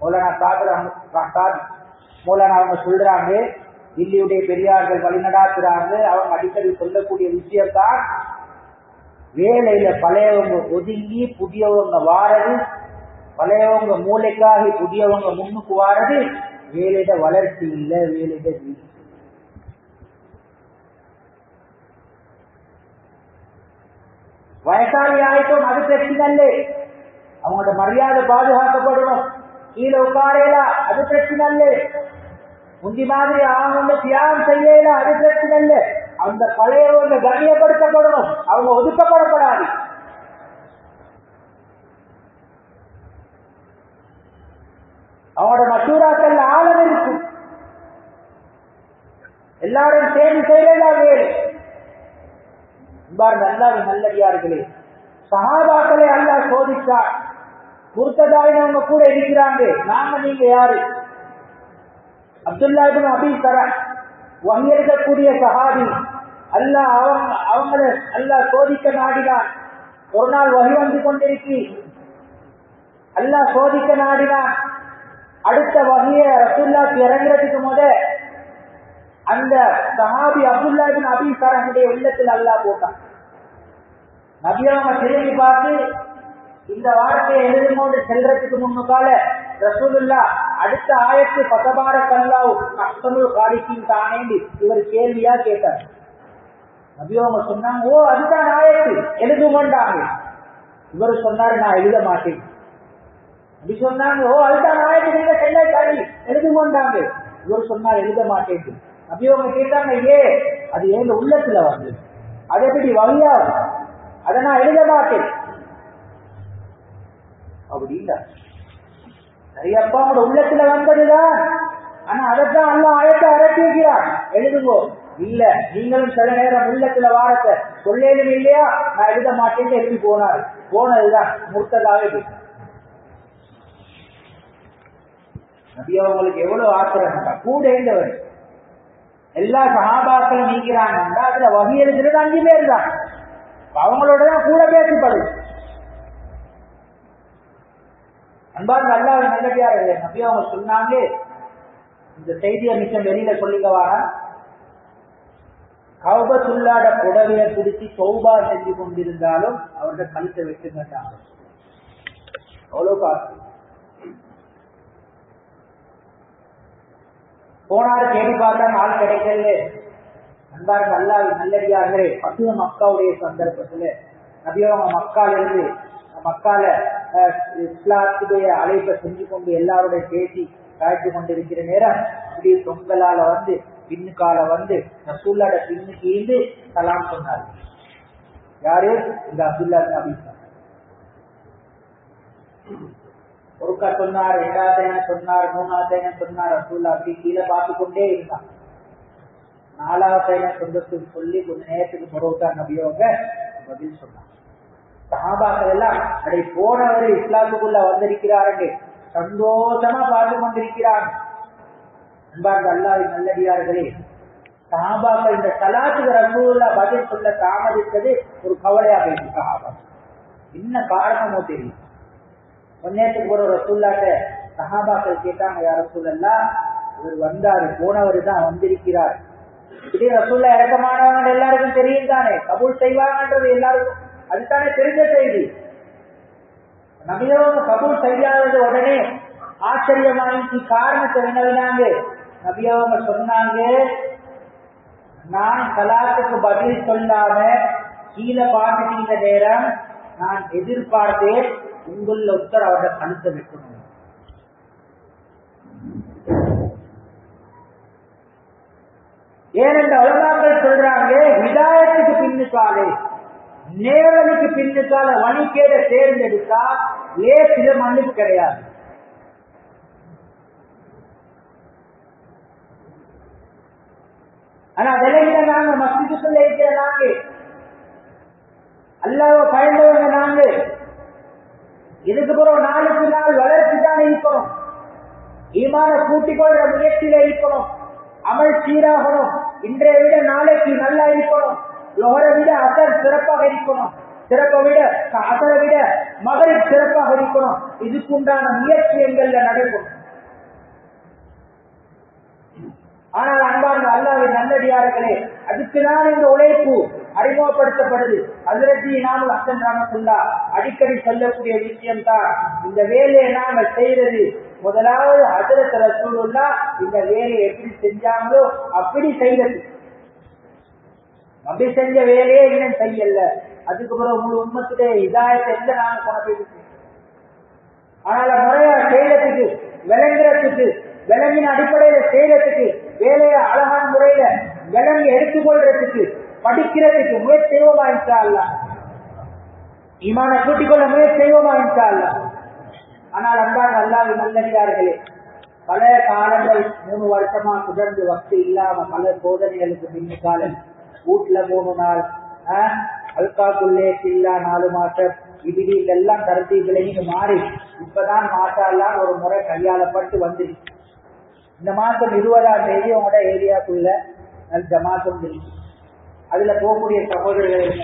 மூலனா காதர் மூலனா அவங்க சொல்றாங்க தில்லியுடைய பெரியார்கள் வழிநடாத்துறாங்க. அவங்க அடிக்கடி சொல்லக்கூடிய விஷயத்தான் வேலையில பழையவங்க ஒதுங்கி புதியவங்க வாரது பழையவங்க மூளைக்காகி புதியவங்க முன்னுக்கு வாரது வேலையிட வளர்ச்சி இல்லை வேலையிட வீழ்ச்சி வயசாளி ஆயிட்டும் அது பிரச்சனை இல்லை அவங்களோட மரியாதை பாதுகாக்கப்படணும். கீழே உட்காரையலாம் அது பிரச்சனை இல்லை முந்தி மாதிரி அவங்க தியாகம் செய்யலாம் அது பிரச்சனை இல்லை அந்த பழையவங்க கண்ணியப்படுத்தப்படணும். அவங்க ஒதுக்கப்படப்படாது. அவனோட மசூராக்கள் ஆழம் இருக்கும். எல்லாரும் சேர்ந்து செய்யலாம் வேறு. இவ்வாறு நல்லாவே நல்லடியார்களே. சஹாபாக்களை அல்லாஹ் சோதித்தார். முர்த்ததாயினவங்க கூட இருக்கிறாங்க. நாம நீங்க யாரு? அப்துல்லா அபி தர வங்கியிருக்கக்கூடிய அல்லா அவங்க அவங்கள அல்லாஹ் சோதிக்க நாடினான் ஒரு நாள் வகி வந்து கொண்டிருக்கி. அல்லா சோதிக்க நாடினான் அடுத்த வகைய ரசூல்லாக்கு இறங்குறதுக்கு முத அந்த சஹாபி அப்துல்லா இப்னு அபி தரனுடைய உள்ளத்தில் அல்லா போட்டான். நபியாம திரும்பி பார்த்து இந்த வார்த்தையை எழுதுமோடு செல்றதுக்கு முன்னுக்கால ரசூலுல்லா அடுத்த ஆயத்து பதபார கல்லாவு அஸ்தனுள் காலிக்கும் தானேண்டு இவர் கேள்வியா கேட்டார். நபி சொன்னாங்க ஓ அதுதான் ஆயத்து. எழுதுமண்டாங்க இவர் சொன்னாரு நான் எழுத மாட்டேன். அப்படி சொன்னாங்க ஓ அதுதான் ஆயத்து. நீங்க செல்ல காலி எழுதுமண்டாங்க இவர் சொன்னார் எழுத மாட்டேன். நபி கேட்டாங்க ஏ அது எங்க உள்ளத்துல வந்து அது எப்படி வழியா அதை நான் எழுத மாட்டேன். அப்படி இல்ல. சரியப்பா உங்களோட உள்ளத்துல வந்ததுதான். ஆனா அதைத்தான் அல்ல ஆயத்தை அரட்டி வைக்கிறான். எழுதுங்கோ. இல்ல. நீங்களும் சில நேரம் உள்ளத்துல வாரத்தை சொல்லேனும் இல்லையா? நான் எழுத மாட்டேன்னு எழுதி போனாரு. போனதுதான் முர்த்ததாவே நபியா உங்களுக்கு எவ்வளவு ஆத்திரம் கூட இருந்தவர். எல்லா சகாபாக்களும் நீக்கிறாங்க அதுல வகி எழுதுறது அஞ்சு பேர் தான். அவங்களோட தான் கூட பேசப்படுது அன்பார்ந்த அல்லாஹ் நல்லடியார்களே நபி அவங்க சொன்னாங்க இந்த செய்தியை மிச்சம் வெளியில சொல்லிக்க வாரா கௌபத்துள்ளாட புடவையை பிடிச்சி சௌபா செஞ்சு கொண்டிருந்தாலும் அவர்கள் கழுத்தை வெட்டு மாட்டாங்க. அவ்வளவு காசு. போனாரு தேடி பார்த்தா நாள் கிடைக்கல அன்பார்ந்த நல்லா நல்லடியார்களே. பசுவ மக்காவுடைய சந்தர்ப்பத்துல நபியவங்க மக்கால இருந்து மக்கால இஸ்லாத்துடைய அழைப்பை செஞ்சு கொண்டு எல்லாருடைய பேசி காய்ச்சி கொண்டிருக்கிற நேரம் அப்படியே பொங்கலால வந்து பின்னுக்கால வந்து ரசூல்லாட பின்னுக்கு இருந்து சலாம் சொன்னார். யாரு? இந்த அப்துல்லா அப்படின்னு ஒருக்கா சொன்னார் ரெண்டாவது என்ன சொன்னார் மூணாவது என்ன சொன்னார் ரசூல்லா அப்படி கீழே பார்த்து கொண்டே இருந்தான். நாலாவது என்ன சொந்தத்துக்கு சொல்லி கொஞ்ச நேரத்துக்கு பிறகுதான் நபியோங்க பதில் சொன்னாங்க சஹாபாக்கள் எல்லாம் அதை போனவர் இஸ்லாத்துக்குள்ள வந்திருக்கிறார்கள். சந்தோஷமா பார்த்து கொண்டிருக்கிறாங்க அன்பார்ந்த அல்லாவின் நல்லடியார்களே சஹாபாக்கள் இந்த சலாத்துக்கு ரசூல்லா பதில் சொல்ல தாமதித்தது ஒரு கவலையா போயிடுச்சு சஹாபா. என்ன காரணமோ தெரியும் கொஞ்ச நேரத்துக்கு ஒரு ரசூல்லாட்ட சஹாபாக்கள் கேட்டாங்க யார சூழல்லா இவர் வந்தாரு போனவர் தான் வந்திருக்கிறார். இதே ரசூல்லா இறக்கமானவங்க எல்லாருக்கும் தெரியும் தானே கபூல் செய்வாங்கன்றது எல்லாருக்கும். அதுதானே தெரிஞ்ச செய்தி. நபியவங்க கபூல் செய்யாதது உடனே ஆச்சரியமாயிச்சு காரணத்தை வினவினாங்க நபியவங்க சொன்னாங்க. நான் கலாத்துக்கு பதில் சொல்லாம கீழே பார்த்துட்டீங்க நேரம். நான் எதிர்பார்த்தேன். உங்களில் உத்தர் அவரோட கழுத்தை வைக்கணும் ஏனென்ற உலகாக்கள் சொல்றாங்க விதாயத்துக்கு பின்னுக்காலே நேரலுக்கு பின்னுக்கால வணிகேட தேர்ந்தெடுத்தா ஏ சில மண்ணுக்கு கிடையாது. ஆனா விலகின நாங்க மஸ்திக்குள்ள இருக்கிற நாங்க. அல்லாவ பயந்தவங்க நாங்க. இதுக்கு பிறகு நாளுக்கு நாள் வளர்ச்சி தானே இருக்கணும் ஈமான கூட்டிக் கொள்ற முயற்சியில இருக்கணும் அமல் சீராகணும். இன்றைய விட நாளைக்கு நல்லா இருக்கணும். லோகரை விட அசர் சிறப்பாக இருக்கணும். சிறப்பை விட அசரை விட மகள் சிறப்பாக இருக்கணும். இதுக்குண்டான முயற்சி எங்கள்ல நடைபெறும். ஆனால் அன்பார்ந்த அல்லாவின் நல்லடியார்களே அதுக்குதான் இந்த உழைப்பு அறிமுகப்படுத்தப்படுது. அதிரத்தி நாமல் அசன் ராமத்துல்லா அடிக்கடி சொல்லக்கூடிய விஷயம் தான் இந்த வேலையை நாம செய்யறது முதலாவது அதிரத் ரசூலுல்லா இந்த வேலையை எப்படி செஞ்சாங்களோ அப்படி செய்யறது அப்படி செஞ்ச வேலையே இன்னும் செய்யல. அதுக்கு பிறகு முழு உண்மத்துடைய இதாயத்தை எந்த நாம கொண்டு ஆனால் முறையா செய்யறதுக்கு விளங்குறதுக்கு விலங்கின் அடிப்படையில செய்யறதுக்கு வேலையை அழகான முறையில விலங்கி எடுத்துக்கொள்றதுக்கு படிக்கிறதுக்கு முயற்சி செய்வோமா இன்ஷால்லா இமான கூட்டிக் கொள்ள முயற்சி செய்வோமா இன்ஷால்லா ஆனால் அன்பான அல்லாது நல்லடியார்களே பல காலங்கள் மூணு வருஷமா தொடர்ந்து வக்து இல்லாம பல சோதனைகளுக்கு பின்னுக்கால வீட்டுல மூணு நாள் அல்காக்குள்ளே சில்லா நாலு மாசம் இப்படி இதெல்லாம் கருத்து விலகின்னு மாறி இப்பதான் மாட்டாலாம் ஒரு முறை கையாளப்பட்டு வந்துருச்சு இந்த மாசம் இருபதாம் தேதி உங்களோட ஏரியாக்குள்ள நல்ல ஜமாத்தம் வந்துருச்சு அதுல போகக்கூடிய சகோதரர்கள்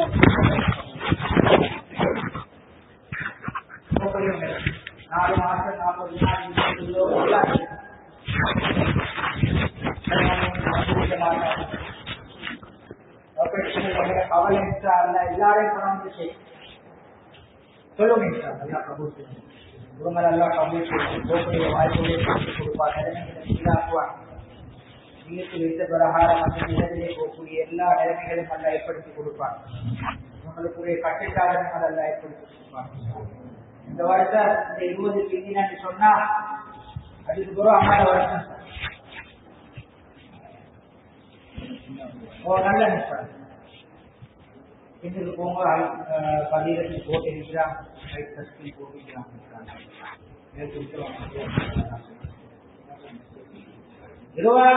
நாலு மாசம் நாற்பது நாள் இருபது கிலோ எல்லாம் இருக்கு. கவலை அல்ல எல்லாரையும் சொல்லுங்க சார் நல்லா கபூல் வாய்ப்புகளை கொடுப்பாங்க பிரகாரம் போகக்கூடிய எல்லா நிலைமைகளையும் நல்லா ஏற்படுத்தி கொடுப்பாங்க உங்களுக்குரிய கட்டுக்காரன் நல்லா ஏற்படுத்தி கொடுப்பாங்க இந்த வருஷம் இந்த இருபது சொன்னா அதுக்கு பிறகு வருஷம் நல்ல நிமிஷம் இன்னுக்கு போகும்போது பதினெட்டு போட்டு ரைட் போட்டு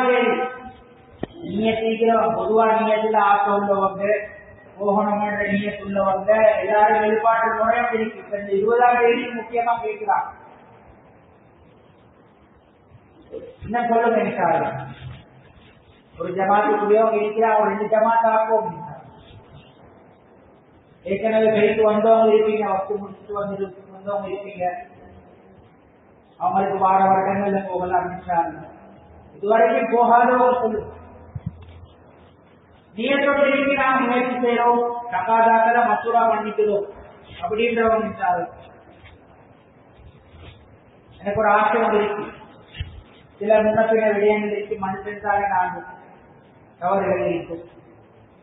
தேதி நீங்க சீக்கிரம் பொதுவா ஆசை உள்ளவங்க போகணும்ன்ற நீயத்துள்ளவங்க எல்லாரும் வெளிப்பாட்டு முறையா இருக்கு இந்த இருபதாம் தேதி முக்கியமா கேட்கிறான் என்ன சொல்லுங்க நினைச்சாரு ஒரு ஜமாத்துக்குள்ளேயும் இருக்கிறா ஒரு ரெண்டு ஜமாத்தாக்கும் ஏற்கனவே கைக்கு வந்தவங்க இருப்பீங்க வக்கு முடிச்சுட்டு வந்து வந்தவங்க இருப்பீங்க. அவங்களுக்கு வார வருடங்கள்ல போகலாம் ஆரம்பிச்சாங்க இதுவரைக்கும் போகாதவங்க சொல்லு நியத்தோடு நாம் முயற்சி செய்யறோம் தக்காதாக்கல மசூரா பண்ணிக்கிறோம் அப்படின்றவங்க நினைச்சாரு எனக்கு ஒரு ஆசை ஒன்று சில முன்னப்பின விடயங்கள் இருக்கு மனுஷன் தானே நாங்கள். தவறுகள் இருக்கும்.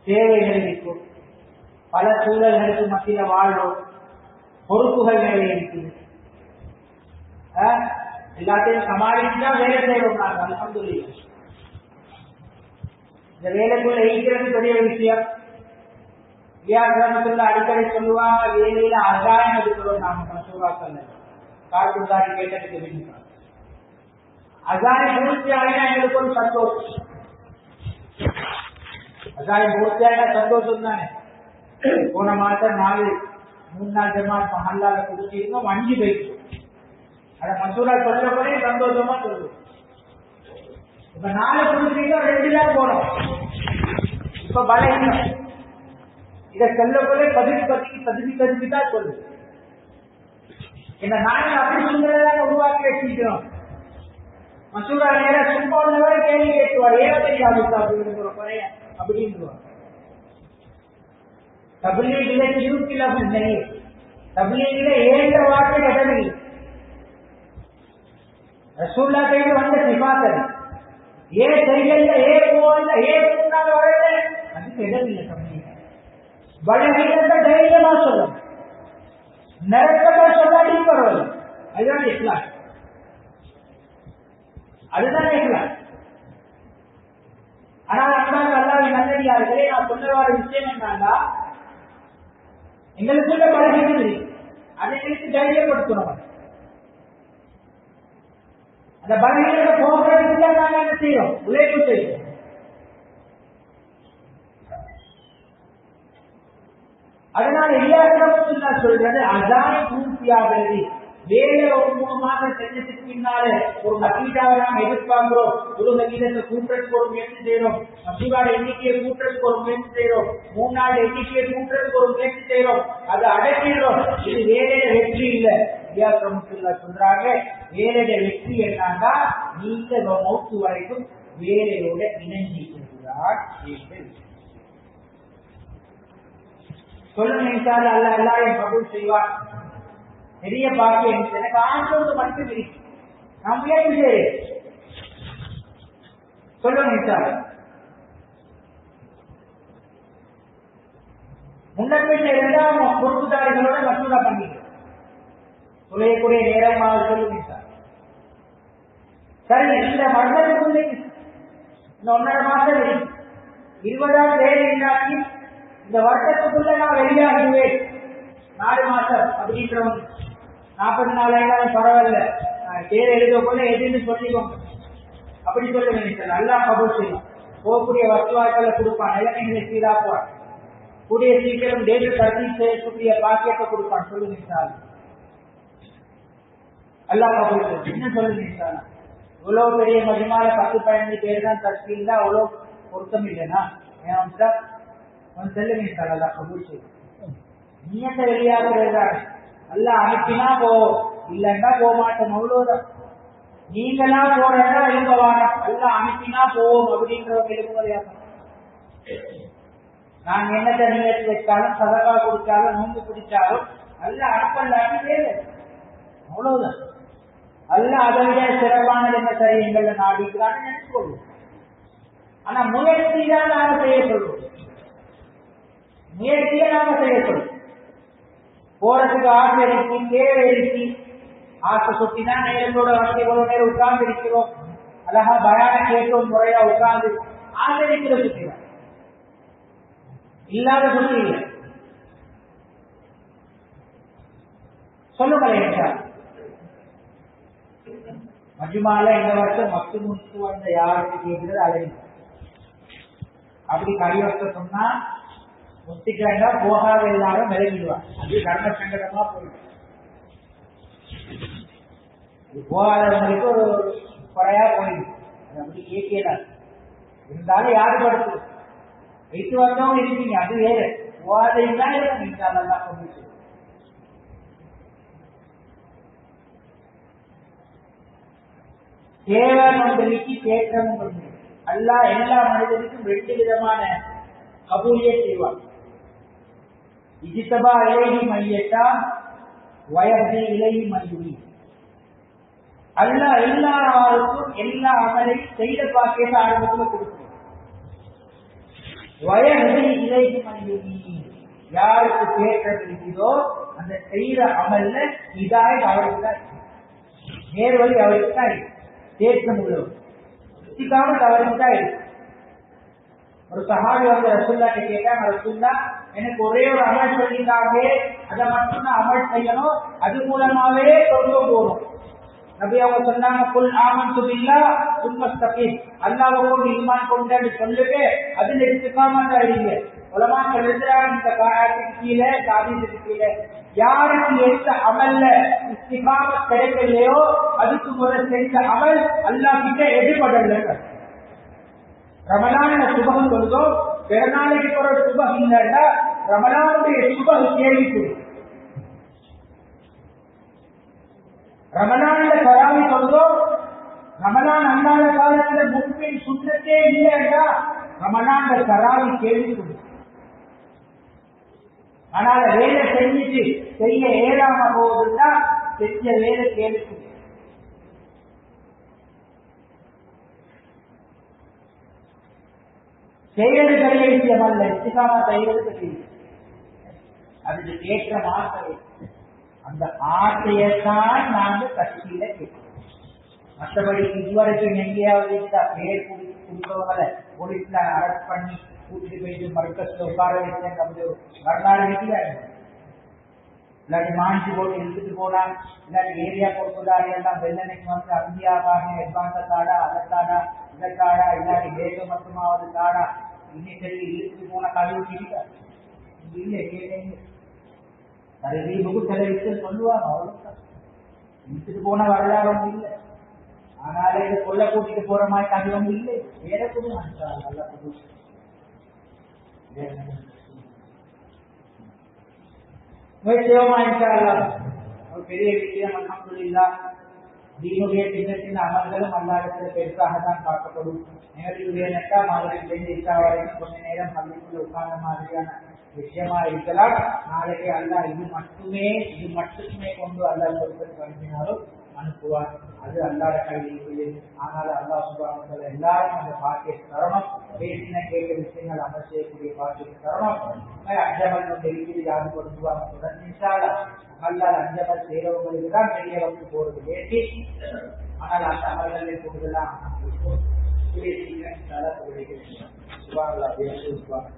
தேவைகள் இருக்கும். பல சூழல்களுக்கு மத்தியில வாழ்றோம் பொறுப்புகள் நிறைய இருக்குது எல்லாத்தையும் சமாளித்து தான் வேலை செய்யறோம் நாங்கள் அலமதுல்லையா இந்த வேலைக்குள்ள ஈக்கிறது பெரிய விஷயம். வியாக்கிரமத்துல அடிக்கடி சொல்லுவாங்க வேலையில அகாயம் எடுக்கிறோம் நாம மசூராக்கல்ல கார்குண்டாரி கேட்டதுக்கு பின்னாடி அசாயம் பூர்த்தி ஆகினா எங்களுக்கு ஒரு சந்தோஷம் அசாயம் பூர்த்தி ஆகினா சந்தோஷம். தானே போன மாதம் நாலு மூணு நாள் ஜமாத் மஹல்லால கொடுத்திருந்தோம் அஞ்சு போயிட்டு அதை மசூரா சொல்ல சொல்லப்படே சந்தோஷமா சொல்லுவோம் இப்ப நாலு கொடுத்தீங்க ரெண்டு தான் போனோம் இப்ப பலகீனம் இத சொல்லப்போலே பதிவு பத்தி பதிவு பதிவு தான் சொல்லு இந்த நாங்கள் அப்படி சுந்தரதாக உருவாக்கி வச்சிருக்கிறோம் மசூரா நேரம் சும்மா உள்ளவரை கேள்வி கேட்டுவார் ஏன் தெரியாது அப்படின்னு குறைய அப்படின்னுவார் தபிலீகில சிறுக்கிலம் नहीं தபிலீகில ஏற்ற வார்த்தை இடமில்லை ரசூல்லா கையில் வந்த சிபாத்தல் ஏ செய்யல ஏ போல ஏ முன்னால் வரல அதுக்கு இடமில்லை தபிலீக பலகீனத்தை தைரியமா சொல்லும் நரக்கத்தை சொல்லாடி பரவாயில்ல. அதுதான் இஸ்லாம். அதுதான் இஸ்லாம். ஆனால் அன்பாக அல்லாவின் நல்லடியார்களே நான் சொல்ல வர விஷயம் என்னன்னா எங்களுக்குள்ள பழகினது அதை எடுத்து தைரியப்படுத்தணும் அந்த பலகீனத்தை போகிறதுக்கு தான் நாங்க என்ன செய்யறோம்? உழைப்பு செய்யறோம். அதனால எல்லாருக்கும் நான் சொல்றது அதான் பூர்த்தியாகிறது. வேற ஒரு மூணு மாசம் செஞ்சதுக்கு பின்னால ஒரு மசீதாவை நாம் எதிர்பார்க்கிறோம். ஒரு மசீதத்தை கூட்டுறதுக்கு ஒரு முயற்சி செய்யறோம் மசீதாவோட எண்ணிக்கையை கூட்டுறதுக்கு ஒரு முயற்சி செய்யறோம் மூணு நாள் எண்ணிக்கையை கூட்டுறதுக்கு ஒரு முயற்சி செய்யறோம் அதை அடைக்கிறோம் இது வேலையில வெற்றி இல்ல. சொல்றாங்க வேலையில வெற்றி என்னன்னா நீங்க மௌத்து வரைக்கும் வேலையோட இணைஞ்சிருக்கிறார் சொல்லுங்க அல்ல எல்லாரையும் கபூல் செய்வார். பெரிய பாக்கியம் எனக்கு ஆண்டோடு மட்டும் இருக்கு நான் முயற்சி செய்கிறேன் சொல்ல நினைத்தால் முன்னப்பின் இருந்தால் பொறுப்புதாரிகளோட மசூதா பண்ணிக்கிறோம் தொலையக்கூடிய நேரம் சொல்லுங்க சார் சரி இந்த மரணத்துக்குள்ளே இந்த ஒன்றரை மாசம் இருபதாம் தேதி இல்லாட்டி இந்த வருஷத்துக்குள்ள நான் வெளியாகுவேன் நாலு மாசம் அப்படின்றவங்க. நாற்பத்தி நாலாயிரம் பரவாயில்ல. பேர் போல எதுன்னு சொல்லிக்கோங்க. அப்படி சொல்லுங்க சார் நல்லா கபூர் செய்யும் போகக்கூடிய வசுவாக்களை கொடுப்பான். நிலைமைகளை சீராக்குவான் கூடிய சீக்கிரம் டேட்டு தள்ளி செய்யக்கூடிய பாக்கியத்தை கொடுப்பான். சொல்லுங்க அல்லாஹ் கபூல் செய்யும். என்ன சொல்லுங்க இன்ஷால்லா. இவ்வளவு பெரிய மகிமால பத்து பதினஞ்சு பேர் தான் தஸ்கீல் அவ்வளவு பொருத்தம் இல்லைனா ஏன் வந்து அல்லா சொல்லுங்க இன்ஷால்லா, அல்லாஹ் கபூல் செய்யும். நீயத்தை வெளியாகிறது நல்லா அனுப்பினா போ. இல்லைன்னா போக மாட்டோம் அவ்வளவுதான் நீங்களா போறதா எழும்பவான எல்லாம் அனுப்பினா போவோம் அப்படின்றவங்க எழுப்புவதையாகும் நாங்க என்னத்தை நீயத்து வச்சாலும் சதகா குடிச்சாலும் நோன்பு குடிச்சாலும் அல்ல அனுப்பலாட்டி வேறு அவ்வளவுதான். அல்ல அதை விட சிறப்பானது என்ன சரி எங்களை நாடிக்கிறான்னு நினைச்சுக்கொள்ளும் ஆனா முயற்சி தான் நாம செய்ய சொல்றோம் முயற்சியை நாம செய்யப்படுவோம் போறதுக்கு ஆசை இருக்கு தேவை இருக்கு. ஆசை சொத்தினா நேரத்தோட வந்து இவ்வளவு நேரம் உட்கார்ந்து இருக்கிறோம் அழகா பயான கேட்டோம் முறையா உட்கார்ந்து. ஆசை இருக்கிற சுத்தி இல்லாத சுத்தி இல்லை. சொல்லுங்களேன் சார் மஜுமால இந்த வருஷம் மத்து முத்து வந்த யாருக்கு கேட்கிறது அழகு. அப்படி கையொத்த சொன்னா முத்திக்கிறா போகாத எல்லாரும் விலகிடுவான் அது கர்ம சங்கடமா போயிடும். இது போகாதவங்களுக்கு ஒரு குறையா போயிடும். அது அப்படி கேட்கல இருந்தாலும் யாரு படுத்து? வைத்து வந்தவங்க இருக்கீங்க. அது வேற. போகாதையும் தான் இருக்கும் இந்த நல்லா கொண்டு தேவன் ஒன்றுக்கு தேற்றமும் ஒன்று அல்லா எல்லா மனிதனுக்கும் ரெண்டு விதமான கபூலியை செய்வான். இஜித்தபா இலைஹி மையட்டா வயது இலைஹி அல்ல எல்லா ஆளுக்கும் எல்லா அமலையும் செய்த பாக்கியத்தை ஆரம்பத்தில் கொடுக்கும் வயது இலைஹி மையுடி யாருக்கு தேற்றம் இருக்கிறதோ அந்த செய்த அமல்ல இதாய் அவருக்கு தான் இருக்கு. அவருக்கு தான் இருக்கு. தேற்றம் உள்ளவர் சிக்காமல் அவருக்கு தான் இருக்கு. ஒரு சகாபி வந்து ரசுல்லாட்ட கேட்டாங்க ரசுல்லா எனக்கு ஒரே ஒரு அமல் சொல்லியிருந்தாங்க அதை மட்டும்தான் அமல் செய்யணும். அது மூலமாவே சொர்க்கம் போகணும் நபி அவங்க சொன்னாங்க புல் ஆமன் துபில்லா துன்பஸ்தபி அல்லாஹ் கொண்டு ஈமான் கொண்டு சொல்லுங்க. அதுல எடுத்துக்காம இருங்க உலமாக்கள் எழுதுறாங்க இந்த காரணத்துக்கு கீழே சாதித்துக்கு கீழே. யாருக்கு எந்த அமல்ல இஸ்திகாம கிடைக்கலையோ அதுக்கு முறை செஞ்ச அமல் அல்லாஹ் கிட்ட எடுபடல ரமலான சுபகம் சொல்லுதோ பிறநாளைக்கு போற சுபம் இல்லைன்னா ரமலானுடைய சுபம் கேள்விக்குறி ரமலான்ல கராமி சொல்லுதோ ரமலான் அல்லாத காலத்துல முன்பின் சுற்றத்தே இல்லைன்னா ரமலான்ல கராமி கேள்விக்குறி ஆனால் வேலை செஞ்சுட்டு செய்ய ஏறாம போகுதுன்னா செஞ்ச வேலை கேள்விக்குறி செய்வது பெரிய விஷயம் அல்ல இஸ்திகாமா செய்வது பெரிய அதுக்கு ஏற்ற ஆசை அந்த ஆசையைத்தான் நாங்கள் கட்சியில கேட்கிறோம். மற்றபடி இதுவரைக்கும் எங்கேயாவது பேர் குடி போலீஸ்ல அரெஸ்ட் பண்ணி கூட்டிட்டு போயிட்டு மர்க்கஸ்ல உட்கார வச்சு வரலாறு இருக்கிறாங்க இல்லாட்டி மாஞ்சி போட்டு இழுத்துட்டு போனா இல்லாட்டி ஏரியா பொறுப்புதாரி எல்லாம் வெள்ளனைக்கு வந்து அந்தியாவாக எட்வான்ஸ காடா அதற்காடா இதற்காடா இல்லாட்டி வேக மட்டுமாவது காடா இன்னும் சரி இழுத்துட்டு போன கழிவு இருக்கா இல்லை கேட்டீங்க தரீபுக்கு சில விஷயம் சொல்லுவாங்க அவ்வளவுதான். இழுத்துட்டு போன வரலாறு ஒன்றும் இல்லை. ஆனாலே இது கொள்ள கூட்டிட்டு போற மாதிரி கதை ஒன்றும் இல்லை. வேற கூட நல்லா புது முயற்சியோமா இன்ஷால்லா ஒரு பெரிய விஷயம் அல்ஹம்துலில்லா தீனுடைய சின்ன சின்ன அமல்களும் அல்லாடத்துல பெருசாக தான் பார்க்கப்படும் நேரடியுடைய நட்டா மாதிரி இஷா வரைக்கும் கொஞ்ச நேரம் பள்ளிக்குள்ள உட்கார்ந்த மாதிரியான விஷயமா இருக்கலாம் நாளைக்கு அல்லாஹ் இது மட்டுமே இது மட்டுமே கொண்டு அல்லா பொறுப்பது வழங்கினாலும் அனுப்புவார். அது அல்லாட கையில் ஆனால் அல்லா சுபானத்தில் எல்லாரும் அந்த பாக்கிய தரணும் பேசின கேட்ட விஷயங்கள் அமல் செய்யக்கூடிய பாக்கிய தரணும் அஞ்சமல் வந்து இருக்குது யாரு கொடுத்துவாங்க? தொடர்ந்து அல்லாத அஞ்சமல் செய்யறவங்களுக்கு தான் பெரிய வந்து போறது வேண்டி ஆனால் அந்த அமல்களை கூடுதலாம் சுபான் சுபான்